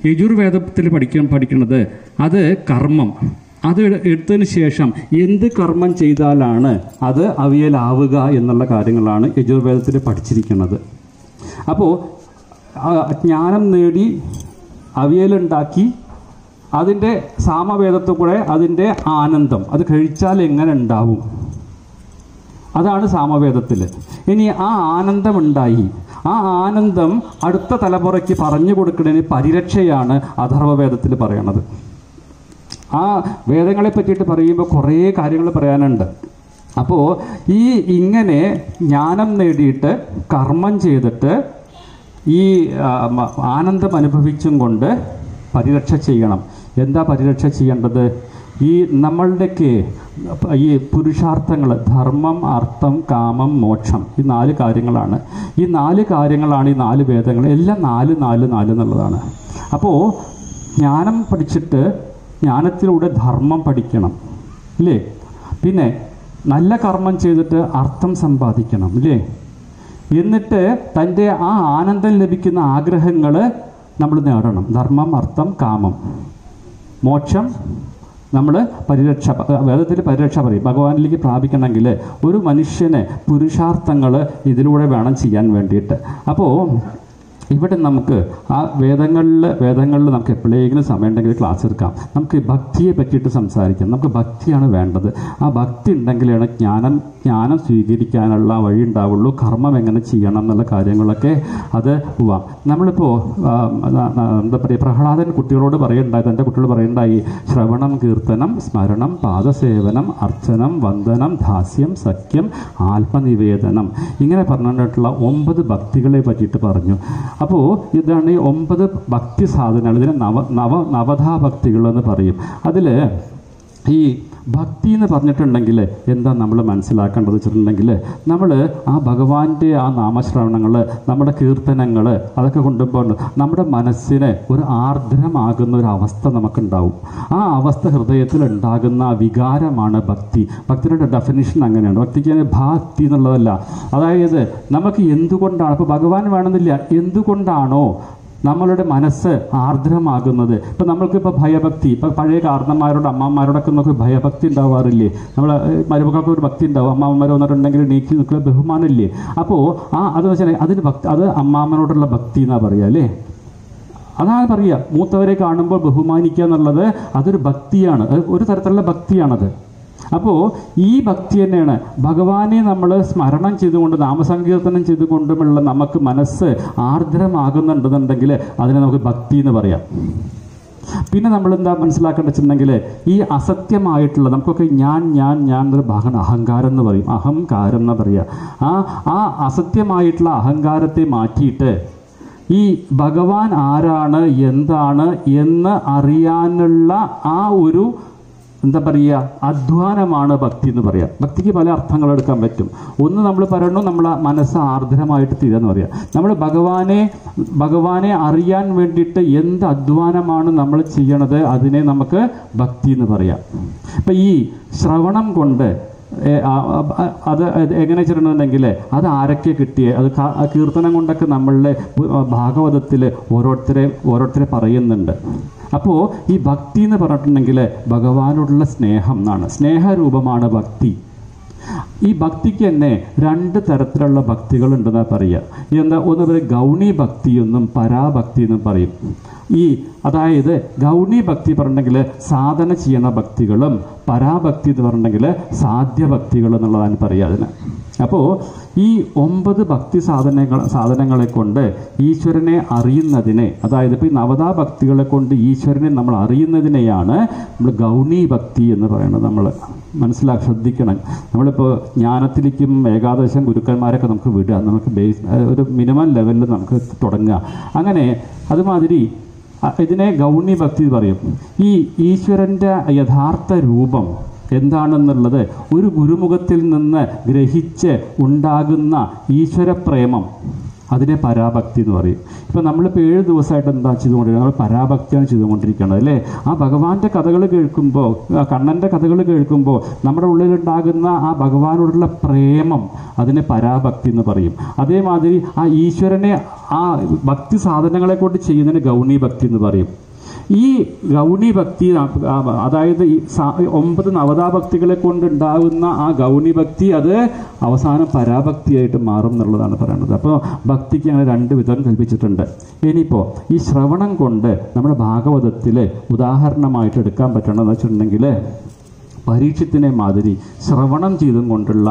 യജുർവേദത്തിൽ പഠിക്കാൻ പഠിക്കുന്നത് അത് കർമ്മം. അത് എടു- എടുത്തതിന് ശേഷം എന്ത് കർമ്മം ചെയ്താലാണ് അത് അവിയലാവുക എന്നുള്ള കാര്യങ്ങളാണ് യജുർവേദത്തിൽ പഠിച്ചിരിക്കുന്നത്. അപ്പോൾ ജ്ഞാനം നേടി അവിയലുണ്ടാക്കി അതിന്റെ സാമവേദത്തിൽ കൂടെ അതിന്റെ ആനന്ദം അത് കഴിച്ചാൽ എങ്ങനെ ഉണ്ടാവും? അതാണ് സാമവേദത്തിൽ. ഇനി ആ ആനന്ദമുണ്ടായി. ആ ആനന്ദം അടുത്ത തലമുറയ്ക്ക് പറഞ്ഞു കൊടുക്കുന്നതിന് പരിരക്ഷയാണ് അഥർവവേദത്തിൽ പറയണത്. ആ വേദങ്ങളെ പറ്റിയിട്ട് പറയുമ്പോൾ കുറേ കാര്യങ്ങൾ പറയാനുണ്ട്. അപ്പോൾ ഈ ഇങ്ങനെ ജ്ഞാനം നേടിയിട്ട് കർമ്മം ചെയ്തിട്ട് ഈ ആനന്ദം അനുഭവിച്ചും കൊണ്ട് പരിരക്ഷ ചെയ്യണം. എന്താ പരിരക്ഷ ചെയ്യേണ്ടത്? ഈ നമ്മളുടെയൊക്കെ ഈ പുരുഷാർത്ഥങ്ങൾ ധർമ്മം അർത്ഥം കാമം മോക്ഷം ഈ നാല് കാര്യങ്ങളാണ്. ഈ നാല് കാര്യങ്ങളാണ് ഈ നാല് വേദങ്ങൾ. എല്ലാം നാല് നാല് നാല് എന്നുള്ളതാണ്. അപ്പോൾ ജ്ഞാനം പഠിച്ചിട്ട് ജ്ഞാനത്തിലൂടെ ധർമ്മം പഠിക്കണം ഇല്ലേ? പിന്നെ നല്ല കർമ്മം ചെയ്തിട്ട് അർത്ഥം സമ്പാദിക്കണം ഇല്ലേ? എന്നിട്ട് തന്റെ ആ ആനന്ദം ലഭിക്കുന്ന ആഗ്രഹങ്ങൾ നമ്മൾ നേടണം. ധർമ്മം അർത്ഥം കാമം. മോക്ഷം നമ്മൾ പരിരക്ഷ വേദത്തിൽ പരിരക്ഷ പറയും. ഭഗവാനിലേക്ക് പ്രാപിക്കണമെങ്കിൽ ഒരു മനുഷ്യന് പുരുഷാർത്ഥങ്ങൾ ഇതിലൂടെ വേണം ചെയ്യാൻ വേണ്ടിയിട്ട്. അപ്പോൾ ഇവിടെ നമുക്ക് ആ വേദങ്ങളിൽ വേദങ്ങളിൽ നമുക്ക് എപ്പോഴെങ്കിലും സമയം ഉണ്ടെങ്കിൽ ക്ലാസ് എടുക്കാം. നമുക്ക് ഭക്തിയെ പറ്റിയിട്ട് സംസാരിക്കാം. നമുക്ക് ഭക്തിയാണ് വേണ്ടത്. ആ ഭക്തി ഉണ്ടെങ്കിലാണ് ജ്ഞാനം ജ്ഞാനം സ്വീകരിക്കാനുള്ള വഴി ഉണ്ടാവുള്ളൂ. കർമ്മം എങ്ങനെ ചെയ്യണം എന്നുള്ള കാര്യങ്ങളൊക്കെ അത് പോവാം. നമ്മളിപ്പോൾ എന്താ പറയുക പ്രഹ്ലാദൻ കുട്ടികളോട് പറയുണ്ടായി തന്റെ കുട്ടികൾ പറയുണ്ടായി ശ്രവണം കീർത്തനം സ്മരണം പാദസേവനം അർച്ചനം വന്ദനം ദാസ്യം സഖ്യം ആത്മനിവേദനം. ഇങ്ങനെ പറഞ്ഞിട്ടുള്ള ഒമ്പത് ഭക്തികളെ പറ്റിയിട്ട് പറഞ്ഞു. അപ്പോൾ ഇതാണ് ഈ ഒമ്പത് ഭക്തി സാധനങ്ങൾ ഇതിനെ നവ നവ നവധാ ഭക്തികൾ എന്ന് പറയും. അതിൽ ഈ ഭക്തി എന്ന് പറഞ്ഞിട്ടുണ്ടെങ്കിൽ എന്താ നമ്മൾ മനസ്സിലാക്കേണ്ടത് വെച്ചിട്ടുണ്ടെങ്കിൽ നമ്മൾ ആ ഭഗവാന്റെ ആ നാമശ്രവണങ്ങൾ നമ്മുടെ കീർത്തനങ്ങൾ അതൊക്കെ കൊണ്ടുപോകുമ്പോൾ നമ്മുടെ മനസ്സിനെ ഒരു ആർദ്രമാകുന്ന ഒരു അവസ്ഥ നമുക്കുണ്ടാവും. ആ അവസ്ഥ ഹൃദയത്തിൽ ഉണ്ടാകുന്ന വികാരമാണ് ഭക്തി. ഭക്തിയുടെ ഡെഫിനിഷൻ അങ്ങനെയാണ്. ഭക്തിക്ക് ഭക്തി എന്നുള്ളതല്ല. അതായത് നമുക്ക് എന്തുകൊണ്ടാണ്? ഇപ്പോൾ ഭഗവാൻ വേണമെന്നില്ല. എന്തുകൊണ്ടാണോ നമ്മളുടെ മനസ്സ് ആർദ്രമാകുന്നത്. ഇപ്പം നമ്മൾക്കിപ്പോൾ ഭയഭക്തി ഇപ്പം പഴയ കാരണന്മാരോട് അമ്മമാരോടൊക്കെ നമുക്ക് ഭയഭക്തി ഉണ്ടാവാറില്ലേ? നമ്മൾ മരുമക്കൾക്ക് ഒരു ഭക്തി ഉണ്ടാവും അമ്മാമ്മമാർ വന്നിട്ടുണ്ടെങ്കിൽ നീക്കി നിൽക്കുന്ന ബഹുമാനമില്ലേ? അപ്പോൾ ആ അത് വെച്ചാൽ അതിന് ഭക്തി അത് അമ്മാമ്മനോടുള്ള ഭക്തി എന്നാ പറയുക അല്ലേ? അതാണ് പറയുക മൂത്തവരെ കാണുമ്പോൾ ബഹുമാനിക്കുക എന്നുള്ളത് അതൊരു ഭക്തിയാണ് ഒരു തരത്തിലുള്ള ഭക്തിയാണത്. അപ്പോൾ ഈ ഭക്തി തന്നെയാണ്. ഭഗവാനെ നമ്മൾ സ്മരണം ചെയ്തുകൊണ്ട് നാമസങ്കീർത്തനം ചെയ്തുകൊണ്ടുമുള്ള നമുക്ക് മനസ്സ് ആർദ്രമാകുന്നുണ്ടെന്നുണ്ടെങ്കിൽ അതിനെ നമുക്ക് ഭക്തി എന്ന് പറയാം. പിന്നെ നമ്മൾ എന്താ മനസ്സിലാക്കേണ്ട വെച്ചിട്ടുണ്ടെങ്കിൽ ഈ അസത്യമായിട്ടുള്ള നമുക്കൊക്കെ ഞാൻ ഞാൻ ഞാൻ എന്നൊരു ഭാഗമാണ് അഹങ്കാരം എന്ന് പറയും. അഹംകാരം എന്ന് പറയുക ആ ആ അസത്യമായിട്ടുള്ള അഹങ്കാരത്തെ മാറ്റിയിട്ട് ഈ ഭഗവാൻ ആരാണ് എന്താണ് എന്ന് അറിയാനുള്ള ആ ഒരു എന്താ പറയുക അധ്വാനമാണ് ഭക്തി എന്ന് പറയാം ഭക്തിക്ക് പല അർത്ഥങ്ങൾ എടുക്കാൻ പറ്റും. ഒന്ന് നമ്മൾ പറയണു നമ്മൾ മനസ്സ് ആർദ്രമായിട്ട് തീരാന്ന് പറയാം നമ്മൾ ഭഗവാനെ ഭഗവാനെ അറിയാൻ വേണ്ടിയിട്ട് എന്ത് അധ്വാനമാണ് നമ്മൾ ചെയ്യണത് അതിനെ നമുക്ക് ഭക്തി എന്ന് പറയാം. ഇപ്പം ഈ ശ്രവണം കൊണ്ട് അത് എങ്ങനെ വെച്ചിട്ടുണ്ടെങ്കിൽ അത് ആരൊക്കെ കിട്ടിയേ അത് കീർത്തനം കൊണ്ടൊക്കെ നമ്മളുടെ ഭാഗവതത്തിൽ ഓരോരുത്തരെ ഓരോരുത്തരെ പറയുന്നുണ്ട്. അപ്പോൾ ഈ ഭക്തി എന്ന് പറഞ്ഞിട്ടുണ്ടെങ്കിൽ ഭഗവാനോടുള്ള സ്നേഹം എന്നാണ്. സ്നേഹരൂപമാണ് ഭക്തി. ഈ ഭക്തിക്ക് തന്നെ രണ്ട് തരത്തിലുള്ള ഭക്തികളുണ്ടെന്നാണ് പറയുക. എന്താ ഒന്ന് പറയുക ഗൗണി ഭക്തി എന്നും പരാഭക്തി എന്നും പറയും. ഈ അതായത് ഗൗണി ഭക്തി പറഞ്ഞിട്ടുണ്ടെങ്കിൽ സാധന ചെയ്യണ ഭക്തികളും പരാഭക്തി എന്ന് പറഞ്ഞിട്ടുണ്ടെങ്കിൽ സാധ്യഭക്തികൾ എന്നുള്ളതാണ് പറയുക അതിന്. അപ്പോൾ ഈ ഒമ്പത് ഭക്തി സാധനങ്ങൾ സാധനങ്ങളെ കൊണ്ട് ഈശ്വരനെ അറിയുന്നതിനെ അതായത് ഇപ്പോൾ ഈ നവതാ ഭക്തികളെ കൊണ്ട് ഈശ്വരനെ നമ്മൾ അറിയുന്നതിനെയാണ് നമ്മൾ ഗൗണി ഭക്തി എന്ന് പറയുന്നത് നമ്മൾ മനസ്സിലാക്കി ശ്രദ്ധിക്കണം. നമ്മളിപ്പോൾ ജ്ഞാനത്തിലേക്കും ഏകാദശം ഗുരുക്കന്മാരൊക്കെ നമുക്ക് വിടുക. നമുക്ക് ബേസ് ഒരു മിനിമം ലെവലിൽ നമുക്ക് തുടങ്ങുക. അങ്ങനെ അതുമാതിരി ഇതിനെ ഗൗണി ഭക്തി പറയും. ഈ ഈശ്വരന്റെ യഥാർത്ഥ രൂപം എന്താണെന്നുള്ളത് ഒരു ഗുരുമുഖത്തിൽ നിന്ന് ഗ്രഹിച്ച് ഉണ്ടാകുന്ന ഈശ്വരപ്രേമം. അതിനെ പരാഭക്തി എന്ന് പറയും. ഇപ്പം നമ്മളിപ്പോൾ ഏഴ് ദിവസമായിട്ട് എന്താ ചെയ്തുകൊണ്ടിരിക്കുന്നത്? നമ്മൾ പരാഭക്തിയാണ് ചെയ്തുകൊണ്ടിരിക്കുന്നത് അല്ലേ? ആ ഭഗവാന്റെ കഥകൾ കേൾക്കുമ്പോൾ കണ്ണന്റെ കഥകൾ കേൾക്കുമ്പോൾ നമ്മുടെ ഉള്ളിലുണ്ടാകുന്ന ആ ഭഗവാനോടുള്ള പ്രേമം അതിനെ പരാഭക്തി എന്ന് പറയും. അതേമാതിരി ആ ഈശ്വരനെ ആ ഭക്തി സാധനങ്ങളെ കൊണ്ട് ചെയ്യുന്നതിന് ഗൗണീ ഭക്തി എന്ന് പറയും. ഈ ഗൗണി ഭക്തി അതായത് ഈ ഒമ്പത് നവതാഭക്തികളെ കൊണ്ടുണ്ടാകുന്ന ആ ഗൗണി ഭക്തി അത് അവസാനം പരാഭക്തിയായിട്ട് മാറും എന്നുള്ളതാണ് പറയുന്നത്. അപ്പോൾ ഭക്തിക്ക് അങ്ങനെ രണ്ട് വിധം കൽപ്പിച്ചിട്ടുണ്ട്. ഇനിയിപ്പോൾ ഈ ശ്രവണം കൊണ്ട് നമ്മുടെ ഭാഗവതത്തിൽ ഉദാഹരണമായിട്ട് എടുക്കാൻ പറ്റണമെന്ന് വെച്ചിട്ടുണ്ടെങ്കിൽ പരീക്ഷത്തിനെ മാതിരി ശ്രവണം ചെയ്തും കൊണ്ടുള്ള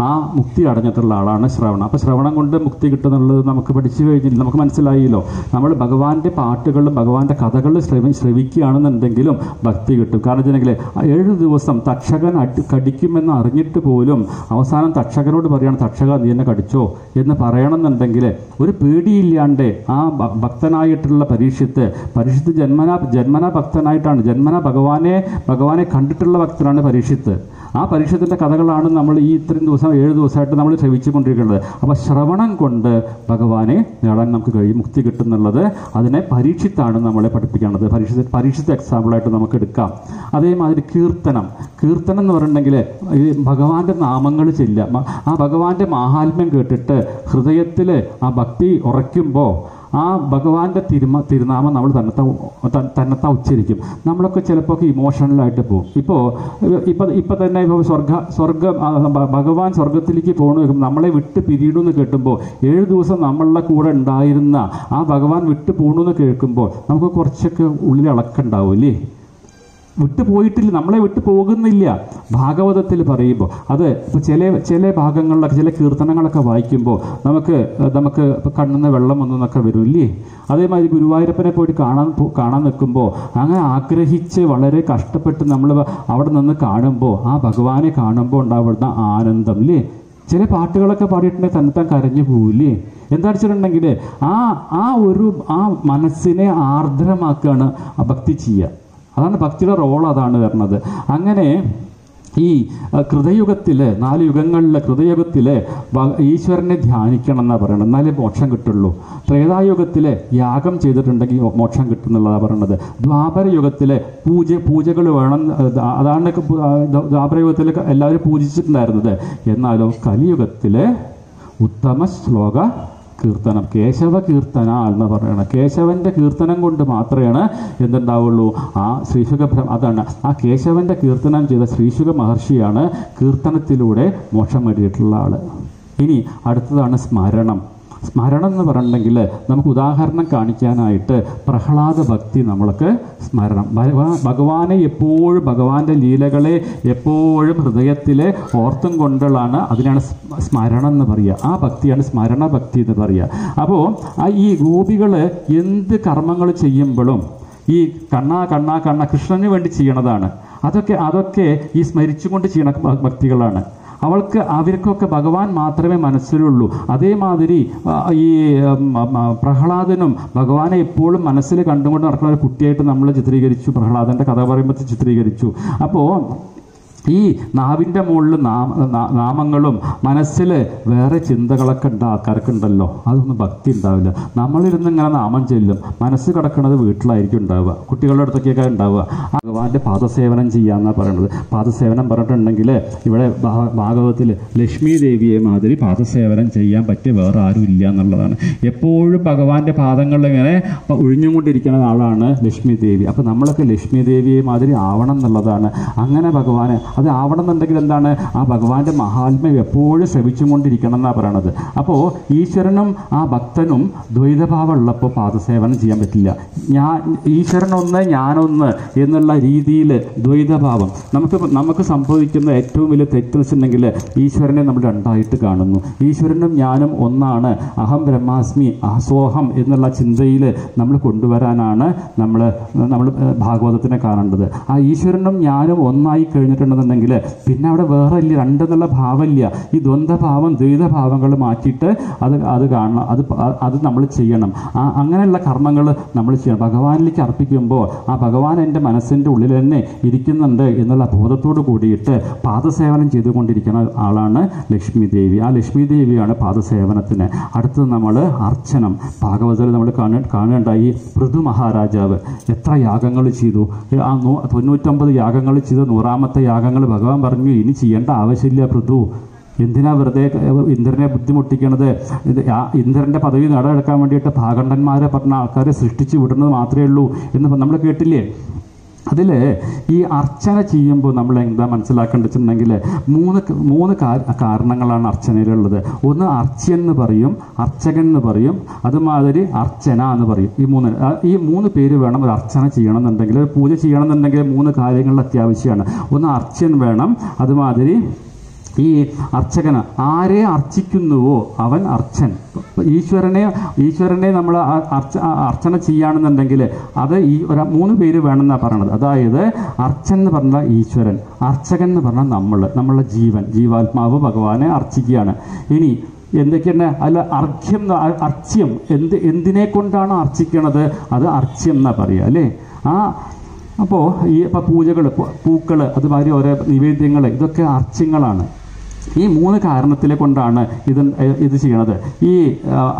ആ മുക്തി അടഞ്ഞിട്ടുള്ള ആളാണ് ശ്രവണം അപ്പോൾ ശ്രവണം കൊണ്ട് മുക്തി കിട്ടുന്നുള്ളത് നമുക്ക് പഠിച്ചു കഴിഞ്ഞില്ല. നമുക്ക് മനസ്സിലായില്ലോ. നമ്മൾ ഭഗവാന്റെ പാട്ടുകളും ഭഗവാന്റെ കഥകളും ശ്രവി ശ്രവിക്കുകയാണെന്നുണ്ടെങ്കിലും ഭക്തി കിട്ടും. കാരണം വെച്ചിട്ടുണ്ടെങ്കിൽ ഏഴ് ദിവസം തക്ഷകൻ അടി കടിക്കുമെന്ന് അറിഞ്ഞിട്ട് പോലും അവസാനം തക്ഷകനോട് പറയണം തക്ഷക നീ എന്നെ കടിച്ചോ? എന്ന് പറയണമെന്നുണ്ടെങ്കിൽ ഒരു പേടിയില്ലാണ്ട് ആ ഭക്തനായിട്ടുള്ള പരീക്ഷത്ത് പരീക്ഷത്ത് ജന്മന ജന്മന ഭക്തനായിട്ടാണ് ജന്മന ഭഗവാനെ ഭഗവാനെ കണ്ടിട്ടുള്ള ഭക്തനാണ് പരീക്ഷത്ത്. ആ പരീക്ഷത്തിന്റെ കഥകളാണ് നമ്മൾ ഈ ഇത്രയും ദിവസം ഏഴ് ദിവസമായിട്ട് നമ്മൾ ശ്രവിച്ചുകൊണ്ടിരിക്കുന്നത്. അപ്പോൾ ശ്രവണം കൊണ്ട് ഭഗവാനെ നേടാൻ നമുക്ക് കഴിയും മുക്തി കിട്ടുന്നുള്ളത്. അതിനെ പരീക്ഷിത്താണ് നമ്മളെ പഠിപ്പിക്കേണ്ടത്. പരീക്ഷ പരീക്ഷിത എക്സാമ്പിളായിട്ട് നമുക്ക് എടുക്കാം. അതേമാതിരി കീർത്തനം. കീർത്തനം എന്ന് പറഞ്ഞിട്ടുണ്ടെങ്കിൽ ഈ ഭഗവാന്റെ നാമങ്ങൾ ചെല്ലുക. ആ ഭഗവാന്റെ മാഹാത്മ്യം കേട്ടിട്ട് ഹൃദയത്തിൽ ആ ഭക്തി ഉറയ്ക്കുമ്പോൾ ആ ഭഗവാന്റെ തിരുമ തിരുനാമം നമ്മൾ തന്നെത്താ തന്നത്ത ഉച്ചരിക്കും. നമ്മളൊക്കെ ചിലപ്പോൾ ഇമോഷണലായിട്ട് പോകും. ഇപ്പോൾ ഇപ്പം ഇപ്പം തന്നെ ഇപ്പോൾ സ്വർഗ സ്വർഗം ഭഗവാൻ സ്വർഗത്തിലേക്ക് പോകണ നമ്മളെ വിട്ട് പിരിയണമെന്ന് കേട്ടുമ്പോൾ ഏഴ് ദിവസം നമ്മളുടെ കൂടെ ഉണ്ടായിരുന്ന ആ ഭഗവാൻ വിട്ട് പോകണമെന്ന് കേൾക്കുമ്പോൾ നമുക്ക് കുറച്ചൊക്കെ ഉള്ളിൽ ഇളക്കുണ്ടാവും അല്ലേ വിട്ടു പോയിട്ടില്ല നമ്മളെ വിട്ടു പോകുന്നില്ല ഭാഗവതത്തിൽ പറയുമ്പോൾ അത് ഇപ്പോൾ ചില ചില ഭാഗങ്ങളിലൊക്കെ ചില കീർത്തനങ്ങളൊക്കെ വായിക്കുമ്പോൾ നമുക്ക് നമുക്ക് കണ്ണിന്ന് വെള്ളം വന്നെന്നൊക്കെ വരും ഇല്ലേ അതേമാതിരി ഗുരുവായൂരപ്പനെ പോയിട്ട് കാണാൻ കാണാൻ നിൽക്കുമ്പോൾ അങ്ങനെ ആഗ്രഹിച്ച് വളരെ കഷ്ടപ്പെട്ട് നമ്മൾ അവിടെ നിന്ന് കാണുമ്പോൾ ആ ഭഗവാനെ കാണുമ്പോൾ ഉണ്ടാവുന്ന ആനന്ദം ഇല്ലേ? ചില പാട്ടുകളൊക്കെ പാടിയിട്ടുണ്ടെങ്കിൽ തന്നെത്താൻ കരഞ്ഞു പോവില്ലേ? എന്താ വെച്ചിട്ടുണ്ടെങ്കിൽ ആ ആ ഒരു ആ മനസ്സിനെ ആർദ്രമാക്കുകയാണ് ഭക്തി ചെയ്യുക. അതാണ് ഭക്തിയുടെ റോൾ അതാണ് വരുന്നത്. അങ്ങനെ ഈ കൃതയുഗത്തിലെ നാല് യുഗങ്ങളിലെ കൃതയുഗത്തിലെ ഈശ്വരനെ ധ്യാനിക്കണം എന്നാണ് പറയുന്നത് എന്നാലേ മോക്ഷം കിട്ടുള്ളൂ. ത്രേതായുഗത്തിലെ യാഗം ചെയ്തിട്ടുണ്ടെങ്കിൽ മോക്ഷം കിട്ടും എന്നുള്ളതാണ് പറയുന്നത് ദ്വാപര യുഗത്തിലെ പൂജ പൂജകൾ വേണം അതാണ് ദ്വാപര എല്ലാവരും പൂജിച്ചിട്ടുണ്ടായിരുന്നത്. എന്നാലോ കലിയുഗത്തിലെ ഉത്തമ ശ്ലോക കീർത്തനം. കേശവ കീർത്തന എന്ന് പറയണം. കേശവന്റെ കീർത്തനം കൊണ്ട് മാത്രമാണ് എന്തുണ്ടാവുള്ളൂ? ആ ശ്രീശുഖ അതാണ്. ആ കേശവന്റെ കീർത്തനം ചെയ്ത ശ്രീശുഖ മഹർഷിയാണ് കീർത്തനത്തിലൂടെ മോക്ഷം നേടിയിട്ടുള്ള ആൾ. ഇനി അടുത്തതാണ് സ്മരണം. സ്മരണം എന്ന് പറഞ്ഞിട്ടുണ്ടെങ്കിൽ നമുക്ക് ഉദാഹരണം കാണിക്കാനായിട്ട് പ്രഹ്ലാദ ഭക്തി നമ്മൾക്ക് സ്മരണം. ഭഗവാനെ എപ്പോഴും ഭഗവാന്റെ ലീലകളെ എപ്പോഴും ഹൃദയത്തിൽ ഓർത്തും കൊണ്ടുള്ളതാണ് അതിനാണ് സ്മരണം എന്ന് പറയുക. ആ ഭക്തിയാണ് സ്മരണ ഭക്തി എന്ന് പറയുക. അപ്പോൾ ഈ ഗോപികൾ എന്ത് കർമ്മങ്ങൾ ചെയ്യുമ്പോഴും ഈ കണ്ണാ കണ്ണാ കണ്ണ കൃഷ്ണന് വേണ്ടി ചെയ്യണതാണ്. അതൊക്കെ അതൊക്കെ ഈ സ്മരിച്ചുകൊണ്ട് ചെയ്യണ ഭക്തികളാണ്. അവൾക്ക് അവർക്കൊക്കെ ഭഗവാൻ മാത്രമേ മനസ്സിലുള്ളൂ. അതേമാതിരി ഈ പ്രഹ്ലാദനും ഭഗവാനെ എപ്പോഴും മനസ്സിൽ കണ്ടുകൊണ്ട് നടക്കുന്ന ഒരു കുട്ടിയായിട്ട് നമ്മൾ ചിത്രീകരിച്ചു. പ്രഹ്ലാദന്റെ കഥ പറയുമ്പോൾ ചിത്രീകരിച്ചു. അപ്പോൾ ഈ നാവിന്റെ മുകളിൽ നാമ നാമങ്ങളും മനസ്സിൽ വേറെ ചിന്തകളൊക്കെ ഉണ്ട് ആൾക്കാർക്ക് ഉണ്ടല്ലോ അതൊന്നും ഭക്തി ഉണ്ടാവില്ല. നമ്മളിരുന്ന് ഇങ്ങനെ നാമം ചെല്ലും. മനസ്സ് കിടക്കുന്നത് വീട്ടിലായിരിക്കും ഉണ്ടാവുക. കുട്ടികളുടെ അടുത്തൊക്കെയൊക്കെ ഉണ്ടാവുക. ഭഗവാന്റെ പാദസേവനം ചെയ്യാന്നാണ് പറയുന്നത് പാദസേവനം പറഞ്ഞിട്ടുണ്ടെങ്കിൽ ഇവിടെ ഭാഗവത്തിൽ ലക്ഷ്മി ദേവിയെ മാതിരി പാദസേവനം ചെയ്യാൻ പറ്റിയ വേറെ ആരും ഇല്ല എന്നുള്ളതാണ്. എപ്പോഴും ഭഗവാന്റെ പാദങ്ങളിൽ ഇങ്ങനെ ഒഴിഞ്ഞുകൊണ്ടിരിക്കുന്ന ആളാണ് ലക്ഷ്മി ദേവി. അപ്പോൾ നമ്മളൊക്കെ ലക്ഷ്മി ദേവിയെ മാതിരി ആവണം എന്നുള്ളതാണ്. അങ്ങനെ ഭഗവാനെ അത് ആവണമെന്നുണ്ടെങ്കിൽ എന്താണ്? ആ ഭഗവാന്റെ മഹാത്മ്യം എപ്പോഴും ശ്രവിച്ചുകൊണ്ടിരിക്കണം എന്നാണ് പറയണത്. അപ്പോൾ ഈശ്വരനും ആ ഭക്തനും ദ്വൈതഭാവം ഉള്ളപ്പോൾ പാദസേവനം ചെയ്യാൻ പറ്റില്ല. ഞാൻ ഈശ്വരനൊന്ന് ഞാനൊന്ന് എന്നുള്ള രീതിയിൽ ദ്വൈതഭാവം. നമുക്ക് നമുക്ക് സംഭവിക്കുന്ന ഏറ്റവും വലിയ തെറ്റെന്ന് വെച്ചിട്ടുണ്ടെങ്കിൽ ഈശ്വരനെ നമ്മൾ രണ്ടായിട്ട് കാണുന്നു. ഈശ്വരനും ഞാനും ഒന്നാണ്. അഹം ബ്രഹ്മാസ്മി അസോഹം എന്നുള്ള ചിന്തയിൽ നമ്മൾ കൊണ്ടുവരാനാണ് നമ്മൾ നമ്മൾ ഭാഗവതത്തിനെ കാണേണ്ടത്. ആ ഈശ്വരനും ഞാനും ഒന്നായി കഴിഞ്ഞിട്ടുണ്ടെന്നുണ്ടെങ്കിൽ പിന്നെ അവിടെ വേറെ ഇല്ല രണ്ടെന്നുള്ള ഭാവമില്ല. ഈ ദ്വന്ദ്ഭാവം ദ്വൈതഭാവങ്ങൾ മാറ്റിയിട്ട് അത് അത് കാണണം. അത് അത് നമ്മൾ ചെയ്യണം. ആ അങ്ങനെയുള്ള കർമ്മങ്ങൾ നമ്മൾ ചെയ്യണം. ഭഗവാനിലേക്ക് അർപ്പിക്കുമ്പോൾ ആ ഭഗവാൻ എന്റെ മനസ്സിന്റെ ഉള്ളിൽ തന്നെ ഇരിക്കുന്നുണ്ട് എന്നുള്ള ബോധത്തോട് കൂടിയിട്ട് പാദസേവനം ചെയ്തുകൊണ്ടിരിക്കുന്ന ആളാണ് ലക്ഷ്മി ദേവി. ആ ലക്ഷ്മി ദേവിയാണ് പാദസേവനത്തിന്. അടുത്തത് നമ്മൾ അർച്ചനം. ഭാഗവതത്തിൽ നമ്മൾ കാണ കാണേണ്ടായി പൃഥു മഹാരാജാവ് എത്ര യാഗങ്ങൾ ചെയ്തു? ആ നൂ തൊണ്ണൂറ്റൊമ്പത് യാഗങ്ങൾ ചെയ്ത് നൂറാമത്തെ യാഗങ്ങൾ ഭഗവാൻ പറഞ്ഞു ഇനി ചെയ്യേണ്ട ആവശ്യമില്ല പൃഥു. എന്തിനാ വെറുതെ ഇന്ദ്രനെ ബുദ്ധിമുട്ടിക്കണത്? ഇന്ദ്രന്റെ പദവി നേടാൻ വേണ്ടിയിട്ട് ഭാഗണ്ഡന്മാരെ പറഞ്ഞ ആൾക്കാരെ സൃഷ്ടിച്ചു വിടുന്നത് മാത്രമേ ഉള്ളൂ. എന്ന് നമ്മൾ കേട്ടില്ലേ? അതിൽ ഈ അർച്ചന ചെയ്യുമ്പോൾ നമ്മൾ എന്താ മനസ്സിലാക്കേണ്ടതെന്നുണ്ടെങ്കിൽ മൂന്ന് മൂന്ന് കാരണങ്ങളാണ് അർച്ചനയിലുള്ളത്. ഒന്ന് അർച്ച്യൻ എന്ന് പറയും അർച്ചകൻ എന്ന് പറയും അതുമാതിരി അർച്ചന എന്ന് പറയും. ഈ മൂന്ന് ഈ മൂന്ന് പേര് വേണം ഒരു അർച്ചന ചെയ്യണമെന്നുണ്ടെങ്കിൽ ഒരു പൂജ ചെയ്യണമെന്നുണ്ടെങ്കിൽ മൂന്ന് കാര്യങ്ങൾ അത്യാവശ്യമാണ്. ഒന്ന് അർച്ച്യൻ വേണം അതുമാതിരി ഈ അർച്ചകന് ആരെ അർച്ചിക്കുന്നുവോ അവൻ അർച്ചൻ. ഈശ്വരനെ ഈശ്വരനെ നമ്മൾ അർച്ച അർച്ചന ചെയ്യുകയാണെന്നുണ്ടെങ്കിൽ അത് ഈ ഒരു മൂന്ന് പേര് വേണമെന്നാണ് പറയണത്. അതായത് അർച്ചൻ എന്ന് പറഞ്ഞാൽ ഈശ്വരൻ അർച്ചകൻ എന്ന് പറഞ്ഞാൽ നമ്മൾ നമ്മളുടെ ജീവൻ ജീവാത്മാവ് ഭഗവാനെ അർച്ചിക്കുകയാണ്. ഇനി എന്തൊക്കെയാണ്? അല്ല അർഘ്യം അർച്ചയം എന്ത് എന്തിനെ കൊണ്ടാണ് അർച്ചിക്കണത്? അത് അർച്ച്യം എന്നാ പറയുക അല്ലേ? ആ അപ്പോൾ ഈ ഇപ്പം പൂജകൾ പൂക്കൾ അതുമാതിരി ഓരോ നിവേദ്യങ്ങൾ ഇതൊക്കെ അർച്ച്യങ്ങളാണ് ഈ മൂന്ന് കാരണത്തിലെ കൊണ്ടാണ് ഇത് ഇത് ചെയ്യണത്. ഈ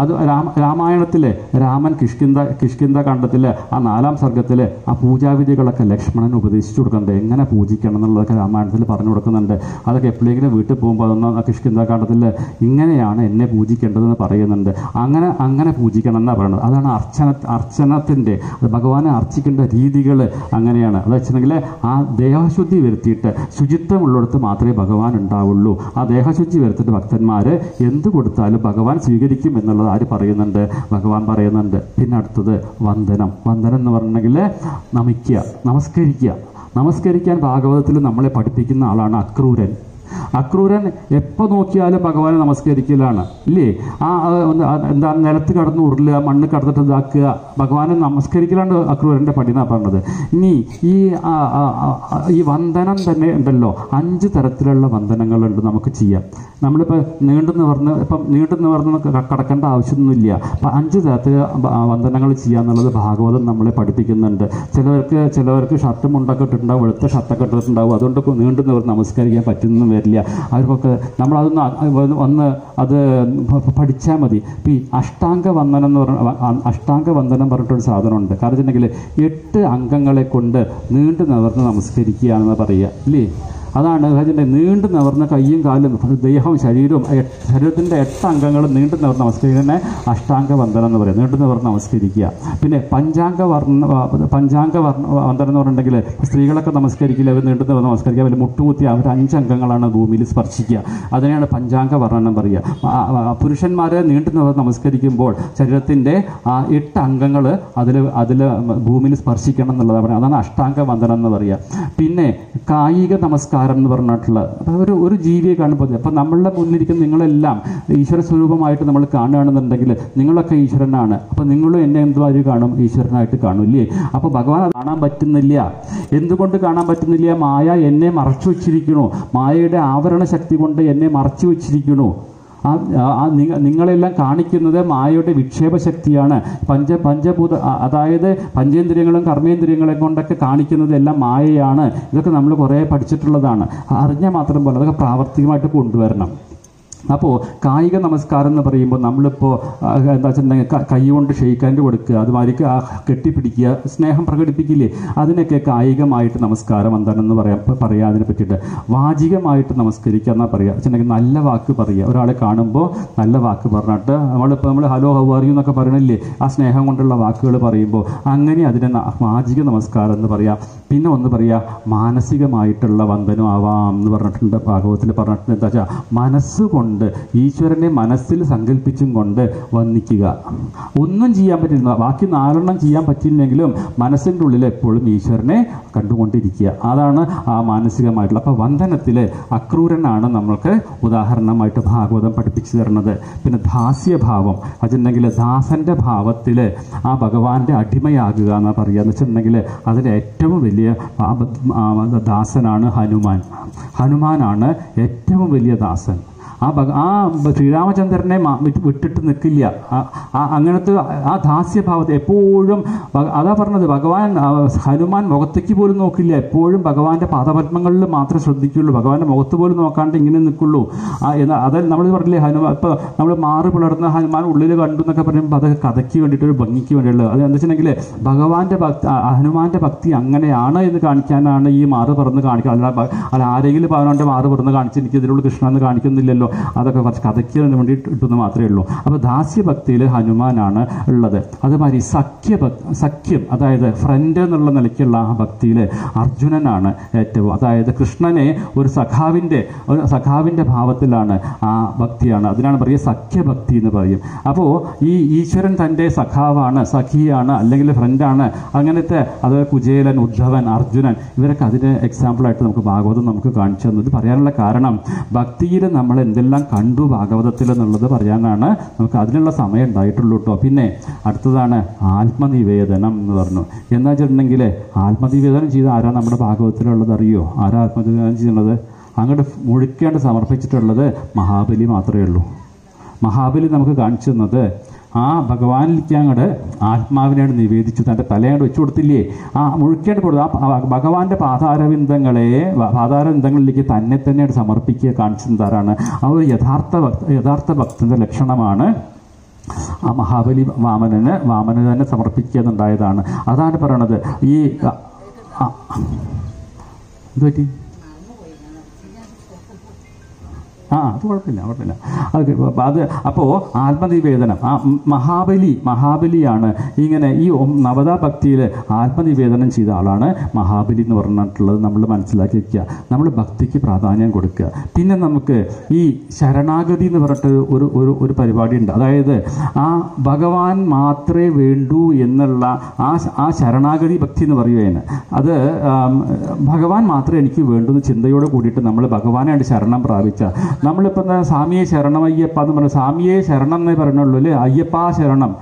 അത് രാമ രാമായണത്തിലെ രാമൻ കിഷ്കിന്ത കിഷ്കിന്ത കണ്ടത്തിൽ ആ നാലാം സർഗത്തിൽ ആ പൂജാവിധികളൊക്കെ ലക്ഷ്മണൻ ഉപദേശിച്ചു കൊടുക്കുന്നുണ്ട്. എങ്ങനെ പൂജിക്കണം എന്നുള്ളതൊക്കെ രാമായണത്തിൽ പറഞ്ഞു കൊടുക്കുന്നുണ്ട്. അതൊക്കെ എപ്പോഴെങ്കിലും വീട്ടിൽ പോകുമ്പോൾ അതൊന്ന് കിഷ്കിന്ത കണ്ടത്തിൽ ഇങ്ങനെയാണ് എന്നെ പൂജിക്കേണ്ടതെന്ന് പറയുന്നുണ്ട്. അങ്ങനെ അങ്ങനെ പൂജിക്കണം എന്നാണ് പറയുന്നത് അതാണ് അർച്ചന അർച്ചനത്തിന്റെ ഭഗവാനെ അർച്ചിക്കേണ്ട രീതികൾ അങ്ങനെയാണ്. അത് വെച്ചിട്ടുണ്ടെങ്കിൽ ആ ദേഹശുദ്ധി വരുത്തിയിട്ട് ശുചിത്വമുള്ളിടത്ത് മാത്രമേ ഭഗവാൻ ഉണ്ടാവുള്ളൂ. ആ ദേഹശുചി വരുത്തിയിട്ട് ഭക്തന്മാർ എന്ത് കൊടുത്താലും ഭഗവാൻ സ്വീകരിക്കും എന്നുള്ളത് ആര് പറയുന്നുണ്ട്? ഭഗവാൻ പറയുന്നുണ്ട്. പിന്നെ അടുത്തത് വന്ദനം. വന്ദനം എന്ന് പറഞ്ഞിട്ടുണ്ടെങ്കിൽ നമിക്കുക നമസ്കരിക്കുക. നമസ്കരിക്കാൻ ഭാഗവതത്തിൽ നമ്മളെ പഠിപ്പിക്കുന്ന ആളാണ് അക്രൂരൻ. അക്രൂരൻ എപ്പോൾ നോക്കിയാലും ഭഗവാനെ നമസ്കരിക്കലാണ്. ഇല്ലേ? ആ എന്താ നിലത്ത് കടന്ന് ഉരുളുക മണ്ണ് കടന്നിട്ട് ഇതാക്കുക ഭഗവാനെ നമസ്കരിക്കലാണ് അക്രൂരന്റെ പടി പറഞ്ഞത്. ഇനി ഈ ഈ വന്ദനം തന്നെ ഉണ്ടല്ലോ. അഞ്ച് തരത്തിലുള്ള വന്ദനങ്ങളുണ്ട് നമുക്ക് ചെയ്യാം. നമ്മളിപ്പോൾ നീണ്ടു നിവർന്ന് ഇപ്പം നീണ്ടു നിവർന്ന് ക- കടക്കേണ്ട ആവശ്യമൊന്നുമില്ല. അപ്പം അഞ്ച് തരത്തിൽ വന്ദനങ്ങൾ ചെയ്യുക എന്നുള്ളത് ഭാഗവതം നമ്മളെ പഠിപ്പിക്കുന്നുണ്ട്. ചിലവർക്ക് ചിലവർക്ക് ഷർട്ട് മുണ്ടൊക്കെ ഇട്ടിട്ടുണ്ടാവും വെളുത്ത ഷർട്ടൊക്കെ ഇട്ടിട്ടുണ്ടാവും. അതുകൊണ്ട് നീണ്ടെന്ന് നീണ്ടു നിവർന്ന് നമസ്കരിക്കാൻ പറ്റുന്നൊന്നും വരില്ല. അവർക്കൊക്കെ നമ്മളതൊന്ന് ഒന്ന് അത് പഠിച്ചാൽ മതി. ഈ അഷ്ടാംഗ വന്ദനം എന്ന് പറഞ്ഞ അഷ്ടാംഗ വന്ദനം പറഞ്ഞിട്ടൊരു സാധനമുണ്ട്. കാരണം വെച്ചിട്ടുണ്ടെങ്കിൽ എട്ട് അംഗങ്ങളെ കൊണ്ട് നീണ്ടു നിവർന്ന് നമസ്കരിക്കുകയാണെന്ന് പറയുക. ഇല്ലേ? അതാണ് ഹജ്ജിന്റെ നീണ്ടു നിവർന്ന കയ്യും കാലും ദേഹവും ശരീരവും ശരീരത്തിന്റെ എട്ട് അംഗങ്ങളും നീണ്ടു നിവർന്ന് നമസ്കരിക്കുന്ന അഷ്ടാംഗ വന്ദനം എന്ന് പറയും. നീണ്ടു നിവർന്ന് നമസ്കരിക്കുക പിന്നെ പഞ്ചാംഗ വർണ പഞ്ചാംഗ വർണ വന്ദനം എന്ന് പറഞ്ഞിട്ടുണ്ടെങ്കിൽ സ്ത്രീകളൊക്കെ നമസ്കരിക്കില്ല അവർ നീണ്ടു നിവർന്ന് നമസ്കരിക്കുക. അവർ മുട്ടുകുത്തി അവർ അഞ്ച് അംഗങ്ങളാണ് ഭൂമിയിൽ സ്പർശിക്കുക. അതിനെയാണ് പഞ്ചാംഗ വർണം പറയുക. പുരുഷന്മാരെ നീണ്ടു നിവർന്ന് നമസ്കരിക്കുമ്പോൾ ശരീരത്തിന്റെ ആ എട്ട് അംഗങ്ങൾ അതിൽ അതിൽ ഭൂമിയിൽ സ്പർശിക്കണം എന്നുള്ളതാണ്. പറയുന്നത് അതാണ് അഷ്ടാംഗ വന്ദനം എന്ന് പറയുക. പിന്നെ കായിക നമസ്കാരം എന്ന് പറഞ്ഞിട്ടുള്ള അപ്പോൾ ഒരു ഒരു ജീവിയെ കാണുമ്പോൾ അപ്പം നമ്മളുടെ മുന്നിലിരിക്കുന്ന നിങ്ങളെല്ലാം ഈശ്വര സ്വരൂപമായിട്ട് നമ്മൾ കാണുകയാണെന്നുണ്ടെങ്കിൽ നിങ്ങളൊക്കെ ഈശ്വരനാണ്. അപ്പം നിങ്ങളും എന്നെ എന്തുമാതിരി കാണും? ഈശ്വരനായിട്ട് കാണും ഇല്ലേ? അപ്പോൾ ഭഗവാൻ കാണാൻ പറ്റുന്നില്ല. എന്തുകൊണ്ട് കാണാൻ പറ്റുന്നില്ല? മായ എന്നെ മറച്ചു വെച്ചിരിക്കണു മായയുടെ ആവരണ ശക്തി കൊണ്ട് എന്നെ മറച്ചു വെച്ചിരിക്കണു ആ ആ നിങ്ങ- നിങ്ങളെല്ലാം കാണിക്കുന്നത് മായയുടെ വിക്ഷേപ ശക്തിയാണ് പഞ്ച പഞ്ചഭൂത അതായത് പഞ്ചേന്ദ്രിയങ്ങളും കർമ്മേന്ദ്രിയങ്ങളെ കൊണ്ടൊക്കെ കാണിക്കുന്നത് എല്ലാം മായയാണ്. ഇതൊക്കെ നമ്മൾ കുറേ പഠിച്ചിട്ടുള്ളതാണ്. അറിഞ്ഞാൽ മാത്രം പോലെ അതൊക്കെ പ്രാവർത്തികമായിട്ട് കൊണ്ടുവരണം. അപ്പോൾ കായിക നമസ്കാരം എന്ന് പറയുമ്പോൾ നമ്മളിപ്പോൾ എന്താ വെച്ചിട്ടുണ്ടെങ്കിൽ കൈ കൊണ്ട് ഷെയ്ക്കാന്റെ കൊടുക്കുക അതുമാതിരി കെട്ടിപ്പിടിക്കുക സ്നേഹം പ്രകടിപ്പിക്കില്ലേ? അതിനൊക്കെ കായികമായിട്ട് നമസ്കാരം എന്താണെന്ന് പറയാം പറയാം അതിനെ പറ്റിയിട്ട്. വാചികമായിട്ട് നമസ്കരിക്കുക എന്നാ പറയുക വെച്ചിട്ടുണ്ടെങ്കിൽ നല്ല വാക്ക് പറയുക. ഒരാളെ കാണുമ്പോൾ നല്ല വാക്ക് പറഞ്ഞിട്ട് നമ്മളിപ്പോൾ നമ്മൾ ഹലോ ഹൗ ആർ യു എന്നൊക്കെ പറയണില്ലേ? ആ സ്നേഹം കൊണ്ടുള്ള വാക്കുകൾ പറയുമ്പോൾ അങ്ങനെ അതിനെ വാചിക നമസ്കാരം എന്ന് പറയാം. പിന്നെ ഒന്ന് പറയാ മാനസികമായിട്ടുള്ള വന്ദനം ആവാം എന്ന് പറഞ്ഞിട്ടുണ്ട് ഭാഗവത്തിൽ പറഞ്ഞിട്ടുണ്ട്. എന്താ വെച്ചാൽ മനസ്സുകൊണ്ട് ഈശ്വരനെ മനസ്സിൽ സങ്കല്പിച്ചും കൊണ്ട് വന്നിക്കുക ഒന്നും ചെയ്യാൻ പറ്റില്ല. ബാക്കി നാലെണ്ണം ചെയ്യാൻ പറ്റില്ലെങ്കിലും മനസ്സിന്റെ ഉള്ളിൽ എപ്പോഴും ഈശ്വരനെ കണ്ടുകൊണ്ടിരിക്കുക. അതാണ് ആ മാനസികമായിട്ടുള്ള. അപ്പോൾ വന്ദനത്തിൽ അക്രൂരനാണ് നമ്മൾക്ക് ഉദാഹരണമായിട്ട് ഭാഗവതം പഠിപ്പിച്ചു തരുന്നത്. പിന്നെ ദാസ്യഭാവം. അതുണ്ടെങ്കിൽ ദാസന്റെ ഭാവത്തിൽ ആ ഭഗവാന്റെ അടിമയാകുക എന്നാ പറയുക. എന്ന് വെച്ചിട്ടുണ്ടെങ്കിൽ അതിൽ ഏറ്റവും വലിയ ദാസനാണ് ഹനുമാൻ. ഹനുമാനാണ് ഏറ്റവും വലിയ ദാസൻ. ആ ഭഗ ആ ശ്രീരാമചന്ദ്രനെ വിട്ടിട്ട് നിൽക്കില്ല അങ്ങനത്തെ ആ ദാസ്യഭാവത്തെ എപ്പോഴും അതാ പറഞ്ഞത് ഭഗവാൻ ഹനുമാൻ മുഖത്തേക്ക് പോലും നോക്കില്ല. എപ്പോഴും ഭഗവാന്റെ പാദപത്മങ്ങളിൽ മാത്രമേ ശ്രദ്ധിക്കുള്ളൂ. ഭഗവാന്റെ മുഖത്ത് പോലും നോക്കാണ്ട് ഇങ്ങനെ നിൽക്കുള്ളൂ. എന്നാൽ അത് നമ്മൾ പറഞ്ഞില്ലേ ഹനുമാൻ ഇപ്പോൾ നമ്മൾ മാറി പിളർന്ന ഹനുമാൻ ഉള്ളിൽ കണ്ടു എന്നൊക്കെ പറയുമ്പോൾ അതൊക്കെ കഥയ്ക്ക് വേണ്ടിയിട്ട് ഒരു ഭംഗിക്ക് വേണ്ടിയുള്ളത് അത് എന്താ വെച്ചിട്ടുണ്ടെങ്കിൽ ഭഗവാന്റെ ഭക്തി ഹനുമാന്റെ ഭക്തി അങ്ങനെയാണ് എന്ന് കാണിക്കാനാണ് ഈ മാറ് പറന്ന് കാണിക്കുക അല്ല അല്ല ആരെങ്കിലും അവനവന്റെ മാറ് പറന്ന് കാണിച്ച് എനിക്ക് ഇതിലുള്ള കൃഷ്ണ എന്ന് കാണിക്കുന്നില്ലല്ലോ. അതൊക്കെ കുറച്ച് കഥയ്ക്കുന്നതിന് വേണ്ടി ഇട്ടുന്ന മാത്രമേ ഉള്ളൂ. അപ്പോൾ ദാസ്യഭക്തിയിൽ ഹനുമാനാണ് ഉള്ളത്. അതുമാതിരി സഖ്യഭക് സഖ്യം അതായത് ഫ്രണ്ട് എന്നുള്ള നിലയ്ക്കുള്ള ആ ഭക്തിയിൽ അർജുനനാണ് ഏറ്റവും അതായത് കൃഷ്ണനെ ഒരു സഖാവിന്റെ ഒരു സഖാവിന്റെ ഭാവത്തിലാണ് ആ ഭക്തിയാണ്. അതിനാണ് പറയുക സഖ്യഭക്തി എന്ന് പറയും. അപ്പോൾ ഈ ഈശ്വരൻ തന്റെ സഖാവാണ് സഖിയാണ് അല്ലെങ്കിൽ ഫ്രണ്ടാണ് അങ്ങനത്തെ അതായത് കുചേലൻ ഉദ്ധവൻ അർജുനൻ ഇവരൊക്കെ അതിന് എക്സാമ്പിളായിട്ട് നമുക്ക് ഭാഗവതം നമുക്ക് കാണിച്ചു തന്നത് പറയാനുള്ള കാരണം ഭക്തിയിൽ നമ്മൾ എന്തെല്ലാം കണ്ടു ഭാഗവതത്തിൽ എന്നുള്ളത് പറയാനാണ്. നമുക്ക് അതിനുള്ള സമയം ഉണ്ടായിട്ടുള്ളൂ കേട്ടോ പിന്നെ അടുത്തതാണ് ആത്മനിവേദനം എന്ന് പറഞ്ഞു. എന്താ വെച്ചിട്ടുണ്ടെങ്കിൽ ആത്മനിവേദനം ചെയ്ത ആരാ നമ്മുടെ ഭാഗവതത്തിലുള്ളത് അറിയോ? ആരാ ആത്മനിവേദനം ചെയ്യുന്നത്? അങ്ങോട്ട് മുഴുക്കേണ്ട സമർപ്പിച്ചിട്ടുള്ളത് മഹാബലി മാത്രമേ ഉള്ളൂ. മഹാബലി നമുക്ക് കാണിച്ചു തന്നത് ആ ഭഗവാനിലേക്ക് അങ്ങോട്ട് ആത്മാവിനെയാണ് നിവേദിച്ചു തന്റെ തലയോട് വെച്ചു കൊടുത്തില്ലേ? ആ മുഴുക്കേണ്ട കൊടുത്തു ആ ഭഗവാന്റെ പാതാരവിന്ദങ്ങളെ വ- പാതാരവിന്ദങ്ങളിലേക്ക് തന്നെ തന്നെയാണ് സമർപ്പിക്കുക കാണിച്ചു തരാണ് ആ ഒരു യഥാർത്ഥ യഥാർത്ഥ ഭക്തന്റെ ലക്ഷണമാണ് ആ മഹാബലി വാമനന് വാമനന് തന്നെ സമർപ്പിക്കുക എന്നുണ്ടായതാണ്. അതാണ് പറയണത്. ഈ ആ, ആ, അത് കുഴപ്പമില്ല കുഴപ്പമില്ല. അത് അത് അപ്പോൾ ആത്മനിവേദനം ആ മഹാബലി മഹാബലിയാണ് ഇങ്ങനെ ഈ നവതാ ഭക്തിയിൽ ആത്മനിവേദനം ചെയ്ത ആളാണ് മഹാബലി എന്ന് പറഞ്ഞിട്ടുള്ളത് നമ്മൾ മനസ്സിലാക്കി വയ്ക്കുക നമ്മൾ ഭക്തിക്ക് പ്രാധാന്യം കൊടുക്കുക. പിന്നെ നമുക്ക് ഈ ശരണാഗതി എന്ന് പറഞ്ഞിട്ട് ഒരു ഒരു ഒരു പരിപാടി ഉണ്ട് അതായത് ആ ഭഗവാൻ മാത്രമേ വേണ്ടൂ എന്നുള്ള ആ ആ ശരണാഗതി ഭക്തി എന്ന് പറയുകയാണ്. അത് ഭഗവാൻ മാത്രമേ എനിക്ക് വേണ്ടൂ എന്ന് ചിന്തയോട് കൂടിയിട്ട് നമ്മൾ ഭഗവാനായിട്ട് ശരണം പ്രാപിച്ച. നമ്മളിപ്പോൾ എന്താ സ്വാമിയെ ശരണം അയ്യപ്പ എന്ന് പറഞ്ഞു സ്വാമിയെ ശരണം എന്നേ പറഞ്ഞുള്ളൂ അല്ലേ? അയ്യപ്പ ശരണം.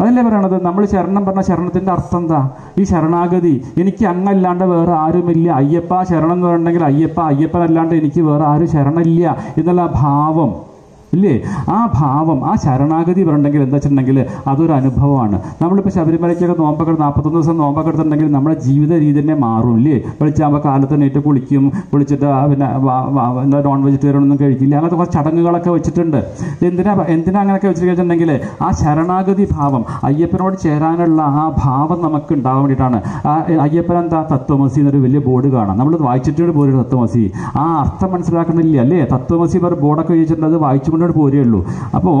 അതല്ലേ പറയണത്? നമ്മൾ ശരണം പറഞ്ഞ ശരണത്തിന്റെ അർത്ഥം എന്താ? ഈ ശരണാഗതി എനിക്ക് അങ്ങല്ലാണ്ട് വേറെ ആരുമില്ല. അയ്യപ്പ ശരണം എന്ന് പറഞ്ഞിട്ടുണ്ടെങ്കിൽ അയ്യപ്പ അയ്യപ്പനല്ലാണ്ട് എനിക്ക് വേറെ ആരും ശരണമില്ല എന്നുള്ള ഭാവം. ഇല്ലേ? ആ ഭാവം ആ ശരണാഗതി പറഞ്ഞെങ്കിൽ എന്താ വെച്ചിട്ടുണ്ടെങ്കിൽ അതൊരു അനുഭവമാണ്. നമ്മളിപ്പോൾ ശബരിമലയ്ക്കൊക്കെ നോമ്പൊക്കെ നാൽപ്പത്തൊന്ന് ദിവസം നോമ്പൊക്കെ എടുത്തിട്ടുണ്ടെങ്കിൽ നമ്മുടെ ജീവിത രീതി തന്നെ മാറും ഇല്ലേ? വിളിച്ചാകുമ്പോൾ കാലത്ത് നേറ്റ് കുളിക്കും കുളിച്ചിട്ട് പിന്നെ എന്താ നോൺ വെജിറ്റേറിയൻ ഒന്നും കഴിക്കില്ല. അങ്ങനത്തെ കുറച്ച് ചടങ്ങുകളൊക്കെ വെച്ചിട്ടുണ്ട്. എന്തിനാ എന്തിനാ അങ്ങനെയൊക്കെ വെച്ചിട്ടുണ്ടെങ്കിൽ ആ ശരണാഗതി ഭാവം അയ്യപ്പനോട് ചേരാനുള്ള ആ ഭാവം നമുക്ക് ഉണ്ടാവാൻ വേണ്ടിയിട്ടാണ്. അയ്യപ്പൻ എന്താ തത്വമസി എന്നൊരു വലിയ ബോർഡ് കാണാം. നമ്മൾ വായിച്ചിട്ടുണ്ട് ബോർഡ് തത്വമസി. ആ അർത്ഥം മനസ്സിലാക്കണില്ല അല്ലേ? തത്വമസി പറ ബോർഡൊക്കെ ചോദിച്ചിട്ടുണ്ട് അത് വായിച്ചുകൊണ്ടോട് പോരേ ഉള്ളൂ അപ്പോൾ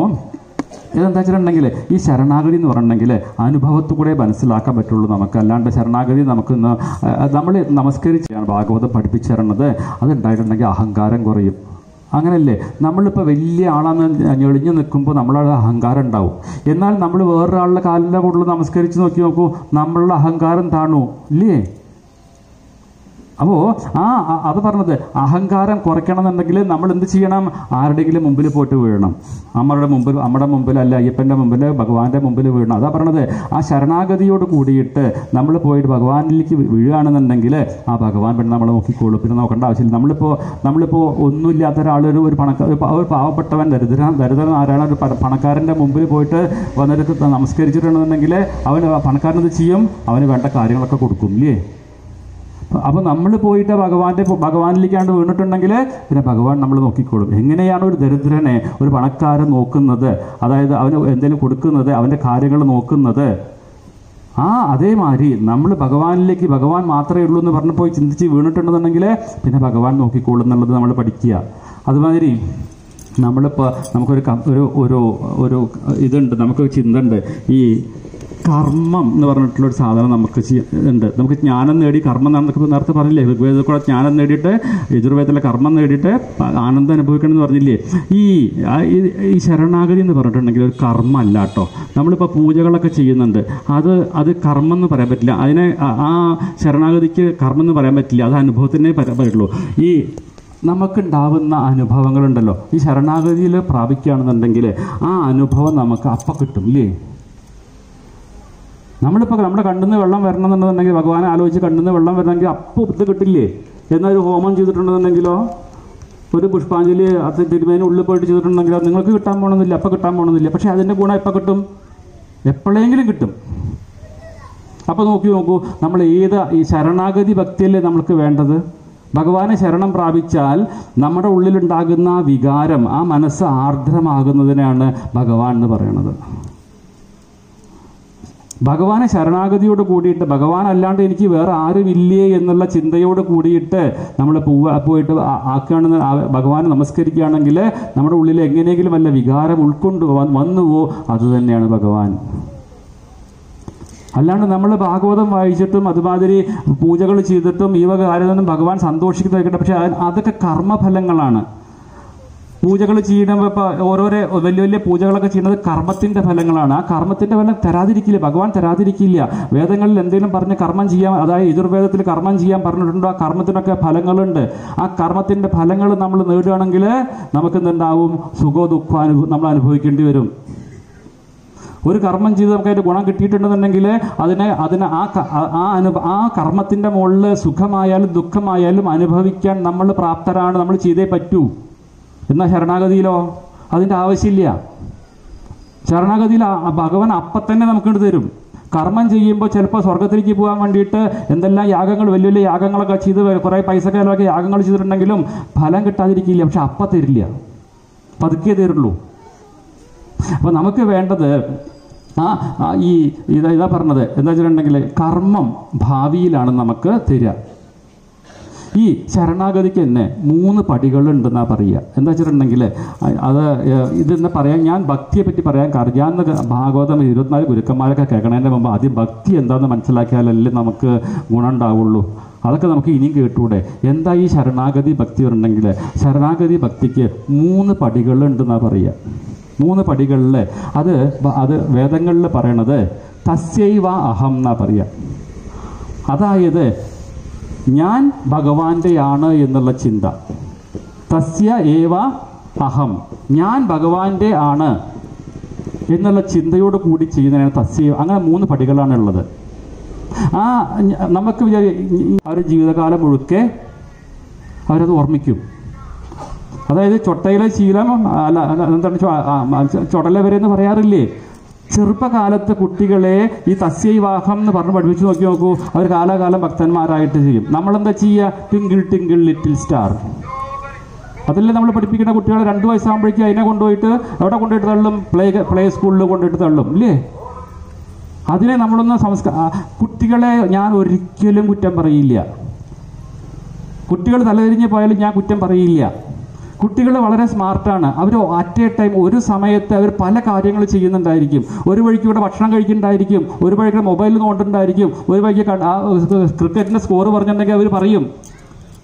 ഇതെന്താ വെച്ചിട്ടുണ്ടെങ്കിൽ ഈ ശരണാഗതി എന്ന് പറഞ്ഞിട്ടുണ്ടെങ്കിൽ അനുഭവത്തിൽ കൂടെ മനസ്സിലാക്കാൻ പറ്റുള്ളൂ നമുക്ക്. അല്ലാണ്ട് ശരണാഗതി നമുക്ക് ഇന്ന് നമ്മൾ നമസ്കരിച്ചാണ് ഭാഗവതം പഠിപ്പിച്ചിരുന്നത് അതുണ്ടായിട്ടുണ്ടെങ്കിൽ അഹങ്കാരം കുറയും. അങ്ങനല്ലേ? നമ്മളിപ്പോൾ വലിയ ആളാന്ന് ഞെളിഞ്ഞു നിൽക്കുമ്പോൾ നമ്മളുടെ അഹങ്കാരം ഉണ്ടാവും. എന്നാൽ നമ്മൾ വേറൊരാളുടെ കാലിന്റെ കൂടുതൽ നമസ്കരിച്ച് നോക്കി നോക്കൂ നമ്മളുടെ അഹങ്കാരം താണു. ഇല്ലേ? അപ്പോൾ ആ അത് പറഞ്ഞത് അഹങ്കാരം കുറയ്ക്കണമെന്നുണ്ടെങ്കിൽ നമ്മൾ എന്ത് ചെയ്യണം? ആരുടെയെങ്കിലും മുമ്പിൽ പോയിട്ട് വീഴണം. അമ്മയുടെ മുമ്പിൽ അമ്മയുടെ മുമ്പിൽ അല്ല അയ്യപ്പന്റെ മുമ്പിൽ ഭഗവാന്റെ മുമ്പിൽ വീഴണം. അതാ പറഞ്ഞത്. ആ ശരണാഗതിയോട് കൂടിയിട്ട് നമ്മൾ പോയിട്ട് ഭഗവാനിലേക്ക് വീഴുകയാണെന്നുണ്ടെങ്കിൽ ആ ഭഗവാൻ പിന്നെ നമ്മളെ നോക്കിക്കോളൂ. പിന്നെ നോക്കേണ്ട ആവശ്യമില്ല. നമ്മളിപ്പോ നമ്മളിപ്പോൾ ഒന്നുമില്ലാത്ത ഒരാളൊരു ഒരു പണക്കാർ പണക്ക ഒരു പാവപ്പെട്ടവൻ ദരിദ്ര ദരിദ്രൻ ആരാണ്? ഒരു പണക്കാരന്റെ മുമ്പിൽ പോയിട്ട് വന്നിട്ട് നമസ്കരിച്ചിട്ടുണ്ടെന്നുണ്ടെങ്കിൽ അവന് എന്ത് ചെയ്യും? അവന് വേണ്ട കാര്യങ്ങളൊക്കെ കൊടുക്കും ഇല്ലേ? അപ്പോൾ നമ്മൾ പോയിട്ട് ഭഗവാന്റെ ഭഗവാനിലേക്കാണ്ട് വീണിട്ടുണ്ടെങ്കിൽ പിന്നെ ഭഗവാൻ നമ്മൾ നോക്കിക്കോളും. എങ്ങനെയാണ് ഒരു ദരിദ്രനെ ഒരു പണക്കാരൻ നോക്കുന്നത്? അതായത് അവന് എന്തെങ്കിലും കൊടുക്കുന്നത് അവന്റെ കാര്യങ്ങൾ നോക്കുന്നത്? ആ അതേമാതിരി നമ്മൾ ഭഗവാനിലേക്ക് ഭഗവാൻ മാത്രമേ ഉള്ളൂ എന്ന് പറഞ്ഞു പോയി ചിന്തിച്ച് വീണിട്ടുണ്ടെന്നുണ്ടെങ്കിൽ പിന്നെ ഭഗവാൻ നോക്കിക്കോളും എന്നുള്ളത് നമ്മൾ പഠിക്കുക. അതുമാതിരി നമ്മളിപ്പോൾ നമുക്കൊരു ഒരു ഒരു ഒരു ഇതുണ്ട് നമുക്കൊരു ചിന്ത ഉണ്ട് ഈ കർമ്മം എന്ന് പറഞ്ഞിട്ടുള്ള ഒരു സാധനം നമുക്ക് ഉണ്ട്. നമുക്ക് ജ്ഞാനം നേടി കർമ്മം നമുക്ക് നേരത്തെ പറഞ്ഞില്ലേ ഋഗ്വേദ കൂടെ ജ്ഞാനം നേടിയിട്ട് യജുർവേദത്തിലെ കർമ്മം നേടിയിട്ട് ആനന്ദം അനുഭവിക്കണം എന്ന് പറഞ്ഞില്ലേ? ഈ ഈ- ശരണാഗതി എന്ന് പറഞ്ഞിട്ടുണ്ടെങ്കിൽ ഒരു കർമ്മം അല്ല കേട്ടോ. നമ്മളിപ്പോൾ പൂജകളൊക്കെ ചെയ്യുന്നുണ്ട്. അത് അത് കർമ്മം എന്ന് പറയാൻ പറ്റില്ല. അതിനെ ആ ശരണാഗതിക്ക് കർമ്മം എന്ന് പറയാൻ പറ്റില്ല. അത് അനുഭവത്തിനെ പറയാൻ പറ്റുള്ളൂ. ഈ നമുക്കുണ്ടാവുന്ന അനുഭവങ്ങളുണ്ടല്ലോ. ഈ ശരണാഗതിയിൽ പ്രാപിക്കുകയാണെന്നുണ്ടെങ്കിൽ ആ അനുഭവം നമുക്ക് അപ്പം കിട്ടും ഇല്ലേ? നമ്മളിപ്പോൾ നമ്മുടെ കണ്ണിന്ന് വെള്ളം വരണമെന്നുണ്ടെന്നുണ്ടെങ്കിൽ ഭഗവാനെ ആലോചിച്ച് കണ്ണിന്ന് വെള്ളം വരണമെങ്കിൽ അപ്പോൾ ഇത് കിട്ടില്ലേ? എന്നൊരു ഹോമം ചെയ്തിട്ടുണ്ടെന്നുണ്ടെങ്കിലോ? ഒരു പുഷ്പാഞ്ജലി അത് തിരുമേനി ഉള്ളിൽ പോയിട്ട് ചെയ്തിട്ടുണ്ടെങ്കിലോ നിങ്ങൾക്ക് കിട്ടാൻ പോകണമെന്നില്ല അപ്പം കിട്ടാൻ പോകണമെന്നില്ല പക്ഷേ അതിന്റെ ഗുണം എപ്പോൾ കിട്ടും? എപ്പോഴെങ്കിലും കിട്ടും. അപ്പോൾ നോക്കി നോക്കൂ നമ്മൾ ഏത് ഈ ശരണാഗതി ഭക്തിയല്ലേ നമ്മൾക്ക് വേണ്ടത്? ഭഗവാനെ ശരണം പ്രാപിച്ചാൽ നമ്മുടെ ഉള്ളിലുണ്ടാകുന്ന വികാരം ആ മനസ്സ് ആർദ്രമാകുന്നതിനാണ് ഭഗവാൻ എന്ന് പറയുന്നത് ഭഗവാനെ ശരണാഗതിയോട് കൂടിയിട്ട് ഭഗവാൻ അല്ലാണ്ട് എനിക്ക് വേറെ ആരുമില്ലേ എന്നുള്ള ചിന്തയോട് കൂടിയിട്ട് നമ്മൾ പൂവ പോയിട്ട് ആക്കുകയാണെന്ന് ഭഗവാനെ നമസ്കരിക്കുകയാണെങ്കിൽ നമ്മുടെ ഉള്ളിൽ എങ്ങനെയെങ്കിലും വല്ല വികാരം ഉൾക്കൊണ്ട് വന്നുവോ അതുതന്നെയാണ് ഭഗവാൻ. അല്ലാണ്ട് നമ്മൾ ഭാഗവതം വായിച്ചിട്ടും അതുമാതിരി പൂജകൾ ചെയ്തിട്ടും ഈ വക കാര്യമൊന്നും ഭഗവാൻ സന്തോഷിക്കുന്നതായിക്കട്ടെ. പക്ഷെ അതൊക്കെ കർമ്മഫലങ്ങളാണ്. പൂജകൾ ചെയ്യുമ്പോൾ ഇപ്പോൾ ഓരോരോ വലിയ വലിയ പൂജകളൊക്കെ ചെയ്യുന്നത് കർമ്മത്തിന്റെ ഫലങ്ങളാണ്. ആ കർമ്മത്തിന്റെ ഫലം തരാതിരിക്കില്ല. ഭഗവാൻ തരാതിരിക്കില്ല. വേദങ്ങളിൽ എന്തെങ്കിലും പറഞ്ഞ് കർമ്മം ചെയ്യാൻ അതായത് യജുർവേദത്തിൽ കർമ്മം ചെയ്യാൻ പറഞ്ഞിട്ടുണ്ടോ? ആ കർമ്മത്തിനൊക്കെ ഫലങ്ങളുണ്ട്. ആ കർമ്മത്തിന്റെ ഫലങ്ങൾ നമ്മൾ നേടുകയാണെങ്കിൽ നമുക്ക് എന്തുണ്ടാവും? സുഖോ ദുഃഖം അനുഭവം നമ്മൾ അനുഭവിക്കേണ്ടി വരും. ഒരു കർമ്മം ചെയ്ത് നമുക്ക് അതിന്റെ ഗുണം കിട്ടിയിട്ടുണ്ടെന്നുണ്ടെങ്കിൽ അതിനെ അതിന് ആ ആ- അനുഭ ആ കർമ്മത്തിന്റെ മുകളിൽ സുഖമായാലും ദുഃഖമായാലും അനുഭവിക്കാൻ നമ്മൾ പ്രാപ്തരാണ്. നമ്മൾ ചെയ്തേ പറ്റൂ. എന്നാൽ ശരണാഗതിയിലോ? അതിന്റെ ആവശ്യമില്ല. ശരണാഗതിയിൽ ഭഗവാൻ അപ്പം തന്നെ നമുക്കിട്ട് തരും. കർമ്മം ചെയ്യുമ്പോൾ ചിലപ്പോൾ സ്വർഗത്തിലേക്ക് പോകാൻ വേണ്ടിയിട്ട് എന്തെല്ലാം യാഗങ്ങൾ വലിയ വലിയ യാഗങ്ങളൊക്കെ ചെയ്ത് കുറേ പൈസ കാലമൊക്കെ യാഗങ്ങൾ ചെയ്തിട്ടുണ്ടെങ്കിലും ഫലം കിട്ടാതിരിക്കില്ല. പക്ഷെ അപ്പ തരില്ല. പതുക്കേ തരുള്ളൂ. അപ്പോൾ നമുക്ക് വേണ്ടത് ആ ഈ ഇതാ ഇതാ പറഞ്ഞത് എന്താ വെച്ചിട്ടുണ്ടെങ്കിൽ കർമ്മം ഭാവിയിലാണ് നമുക്ക് തരിക. ഈ ശരണാഗതിക്ക് തന്നെ മൂന്ന് പടികളുണ്ടെന്നാ പറയുക. എന്താ വെച്ചിട്ടുണ്ടെങ്കിൽ അത് ഇതെന്ന് പറയാൻ ഞാൻ ഭക്തിയെ പറ്റി പറയാൻ കാരണം ഭാഗവതം ഇരുപത്തിനാല് ഗുരുക്കന്മാരൊക്കെ കേൾക്കണതിന്റെ മുമ്പ് ആദ്യം ഭക്തി എന്താണെന്ന് മനസ്സിലാക്കിയാലല്ലേ നമുക്ക് ഗുണം ഉണ്ടാവുള്ളൂ അതൊക്കെ നമുക്ക് ഇനിയും കേട്ടൂടെ. എന്താ ഈ ശരണാഗതി ഭക്തി ഉണ്ടെങ്കിൽ ശരണാഗതി ഭക്തിക്ക് മൂന്ന് പടികളുണ്ടെന്നാ പറയുക. മൂന്ന് പടികളിൽ അത് അത് വേദങ്ങളിൽ പറയണത് തസ്യൈവ അഹം എന്നാ പറയുക. അതായത് ഞാൻ ഭഗവാന്റെയാണ് എന്നുള്ള ചിന്ത. തസ്യ ഏവ അഹം. ഞാൻ ഭഗവാന്റെ ആണ് എന്നുള്ള ചിന്തയോട് കൂടി ചെയ്യുന്നതിനാണ് തസ്യ അങ്ങനെ മൂന്ന് പടികളാണ് ഉള്ളത്. ആ നമുക്ക് അവരുടെ ജീവിതകാലം മുഴുക്കെ അവരത് ഓർമ്മിക്കും. അതായത് ചൊട്ടയിലെ ശീലം അല്ല എന്താണ് ചൊടല വരെ എന്ന് പറയാറില്ലേ? ചെറുപ്പകാലത്ത് കുട്ടികളെ ഈ തസ്യൈവാഹം എന്ന് പറഞ്ഞ് പഠിപ്പിച്ചു നോക്കി നോക്കൂ. അവർ കാലാകാലം ഭക്തന്മാരായിട്ട് ചെയ്യും നമ്മളെന്താ ചെയ്യുക? ടിങ്കിൾ ടിങ്കിൾ ലിറ്റിൽ സ്റ്റാർ അതല്ലേ നമ്മൾ പഠിപ്പിക്കുന്ന കുട്ടികളെ രണ്ട് വയസ്സാകുമ്പോഴേക്കും അതിനെ കൊണ്ടുപോയിട്ട് എവിടെ കൊണ്ടുപോയിട്ട് തള്ളും. പ്ലേ പ്ലേ സ്കൂളിൽ കൊണ്ടുപോയിട്ട് തള്ളും. ഇല്ലേ? അതിനെ നമ്മളൊന്ന് സംസ്കാര കുട്ടികളെ ഞാൻ ഒരിക്കലും കുറ്റം പറയില്ല. കുട്ടികൾ തലതിരിഞ്ഞ് പോയാലും ഞാൻ കുറ്റം പറയില്ല. കുട്ടികൾ വളരെ സ്മാർട്ടാണ് അവർ അറ്റ് എ ടൈം ഒരു സമയത്ത് അവർ പല കാര്യങ്ങൾ ചെയ്യുന്നുണ്ടായിരിക്കും. ഒരു വഴിക്ക് ഇവിടെ ഭക്ഷണം കഴിക്കുന്നുണ്ടായിരിക്കും. ഒരു വഴിക്ക് മൊബൈൽ നോണ്ടിട്ടുണ്ടായിരിക്കും ഒരു വഴിക്ക് ക്രിക്കറ്റിന്റെ സ്കോർ പറഞ്ഞിട്ടുണ്ടെങ്കിൽ അവർ പറയും.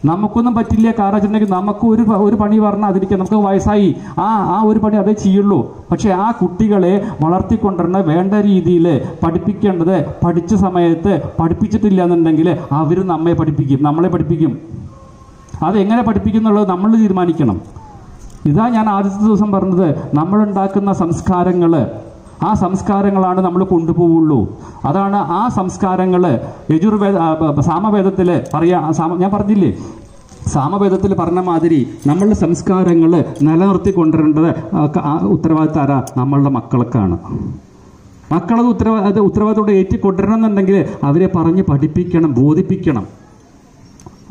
നമുക്കൊന്നും പറ്റില്ല കാരണം വെച്ചിട്ടുണ്ടെങ്കിൽ നമുക്ക് ഒരു ഒരു പണി പറഞ്ഞാൽ അതിരിക്കാം നമുക്ക് വയസ്സായി. ആ ആ ഒരു പണി അതേ ചെയ്യുള്ളൂ. പക്ഷേ ആ കുട്ടികളെ വളർത്തിക്കൊണ്ടിരുന്ന വേണ്ട രീതിയിൽ പഠിപ്പിക്കേണ്ടത് പഠിച്ച സമയത്ത് പഠിപ്പിച്ചിട്ടില്ല എന്നുണ്ടെങ്കിൽ അവർ നമ്മെ പഠിപ്പിക്കും നമ്മളെ പഠിപ്പിക്കും. അതെങ്ങനെ പഠിപ്പിക്കുന്നുള്ളത് നമ്മൾ തീരുമാനിക്കണം. ഇതാ ഞാൻ ആദ്യത്തെ ദിവസം പറഞ്ഞത് നമ്മളുണ്ടാക്കുന്ന സംസ്കാരങ്ങൾ ആ സംസ്കാരങ്ങളാണ് നമ്മൾ കൊണ്ടുപോവുള്ളൂ. അതാണ് ആ സംസ്കാരങ്ങൾ യജുർവേദ സാമവേദത്തിൽ പറയാ ഞാൻ പറഞ്ഞില്ലേ? സാമവേദത്തിൽ പറഞ്ഞ മാതിരി നമ്മളുടെ സംസ്കാരങ്ങൾ നിലനിർത്തി കൊണ്ടുവരേണ്ടത് ആ, ഉത്തരവാദിത്തം ആരാ? നമ്മളുടെ മക്കൾക്കാണ് മക്കളത് ഉത്തരവാദ ഉത്തരവാദിത്തോടെ ഏറ്റിക്കൊണ്ടിരണം എന്നുണ്ടെങ്കിൽ അവരെ പറഞ്ഞ് പഠിപ്പിക്കണം ബോധിപ്പിക്കണം.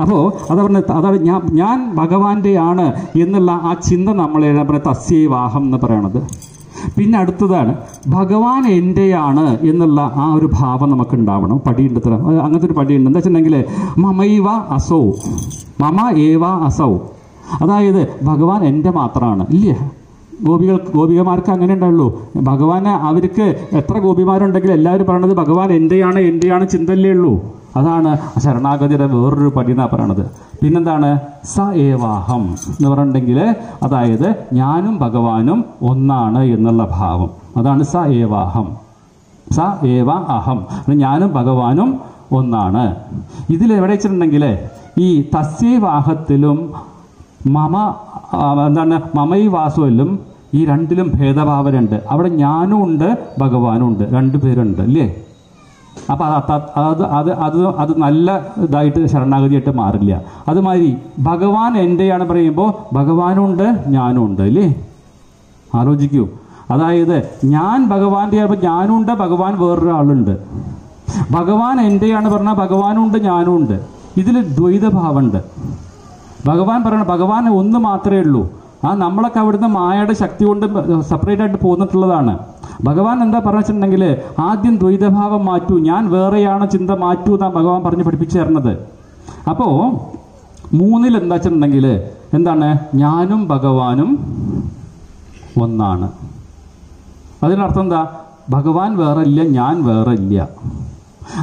അപ്പോൾ അതാ പറഞ്ഞ അതാണ് ഞാൻ ഞാൻ ഭഗവാന്റെയാണ് എന്നുള്ള ആ ചിന്ത നമ്മളെ പറഞ്ഞ തസ്യവാഹം എന്ന് പറയണത്. പിന്നെ അടുത്തതാണ് ഭഗവാൻ എന്റെയാണ് എന്നുള്ള ആ ഒരു ഭാവം നമുക്ക് ഉണ്ടാവണം പടിയുണ്ട് അങ്ങനത്തെ ഒരു പടിയുണ്ട്. എന്താ വെച്ചിട്ടുണ്ടെങ്കിൽ മമൈവ അസൗ. മമ ഏവ അസൗ. അതായത് ഭഗവാൻ എന്റെ മാത്രമാണ് ഇല്ലേ? ഗോപികൾ ഗോപികമാർക്ക് അങ്ങനെ ഉണ്ടല്ലോ ഭഗവാൻ അവർക്ക് എത്ര ഗോപിമാരുണ്ടെങ്കിൽ എല്ലാവരും പറയണത് ഭഗവാൻ എന്റെയാണ് എന്റെയാണ് ചിന്തല്ലേ ഉള്ളൂ. അതാണ് ശരണാഗതിയുടെ വേറൊരു പടി എന്നാ പറയണത്. പിന്നെന്താണ്? സ ഏവാഹം എന്ന് പറഞ്ഞിട്ടുണ്ടെങ്കിൽ അതായത് ഞാനും ഭഗവാനും ഒന്നാണ് എന്നുള്ള ഭാവം. അതാണ് സ ഏവാഹം. സ ഏവ അഹം. ഞാനും ഭഗവാനും ഒന്നാണ്. ഇതിൽ എവിടെ വെച്ചിട്ടുണ്ടെങ്കിൽ ഈ തസ്യവാഹത്തിലും മമ എന്താണ്? മമൈ വാസുവിലും ഈ രണ്ടിലും ഭേദഭാവനുണ്ട് അവിടെ ഞാനും ഉണ്ട് ഭഗവാനും ഉണ്ട്. രണ്ടു പേരുണ്ട് അല്ലേ? അപ്പൊ അത് അത് അത് അത് നല്ല ഇതായിട്ട് ശരണാഗതിയായിട്ട് മാറില്ല. അതുമാതിരി ഭഗവാൻ എന്റെയാണ് പറയുമ്പോൾ ഭഗവാനും ഉണ്ട് ഞാനും ഉണ്ട് അല്ലേ? ആലോചിക്കൂ. അതായത് ഞാൻ ഭഗവാന്റെ ആകുമ്പോൾ ഞാനും ഉണ്ട് ഭഗവാൻ വേറൊരാളുണ്ട്. ഭഗവാൻ എന്റെയാണ് പറഞ്ഞാൽ ഭഗവാനും ഉണ്ട് ഞാനും ഉണ്ട് ഇതിൽ ദ്വൈതഭാവമുണ്ട്. ഭഗവാൻ പറയണ ഭഗവാൻ ഒന്ന് മാത്രമേ ഉള്ളൂ. ആ നമ്മളൊക്കെ അവിടുന്ന് മായയുടെ ശക്തി കൊണ്ട് സെപ്പറേറ്റ് ആയിട്ട് പോന്നിട്ടുള്ളതാണ്. ഭഗവാൻ എന്താ പറഞ്ഞിട്ടുണ്ടെങ്കിൽ ആദ്യം ദ്വൈതഭാവം മാറ്റൂ ഞാൻ വേറെയാണ് ചിന്ത മാറ്റൂ എന്നാ ഭഗവാൻ പറഞ്ഞ് പഠിപ്പിച്ചു തരുന്നത് അപ്പോൾ മൂന്നിൽ എന്താ വെച്ചിട്ടുണ്ടെങ്കിൽ എന്താണ്? ഞാനും ഭഗവാനും ഒന്നാണ്. അതിനർത്ഥം എന്താ? ഭഗവാൻ വേറെ ഇല്ല ഞാൻ വേറെ ഇല്ല.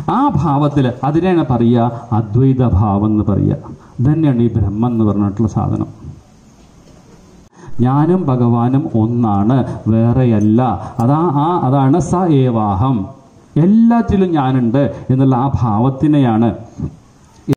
ആ ഭാവത്തിൽ അതിനെയാണ് പറയുക അദ്വൈത ഭാവം എന്ന് പറയുക. തന്നെയാണ് ഈ ബ്രഹ്മം എന്ന് പറഞ്ഞിട്ടുള്ള സാധനം. ഞാനും ഭഗവാനും ഒന്നാണ് വേറെയല്ല. അതാ ആ അതാണ് സ ഏവാഹം. എല്ലാറ്റിലും ഞാനുണ്ട് എന്നുള്ള ആ ഭാവത്തിനെയാണ്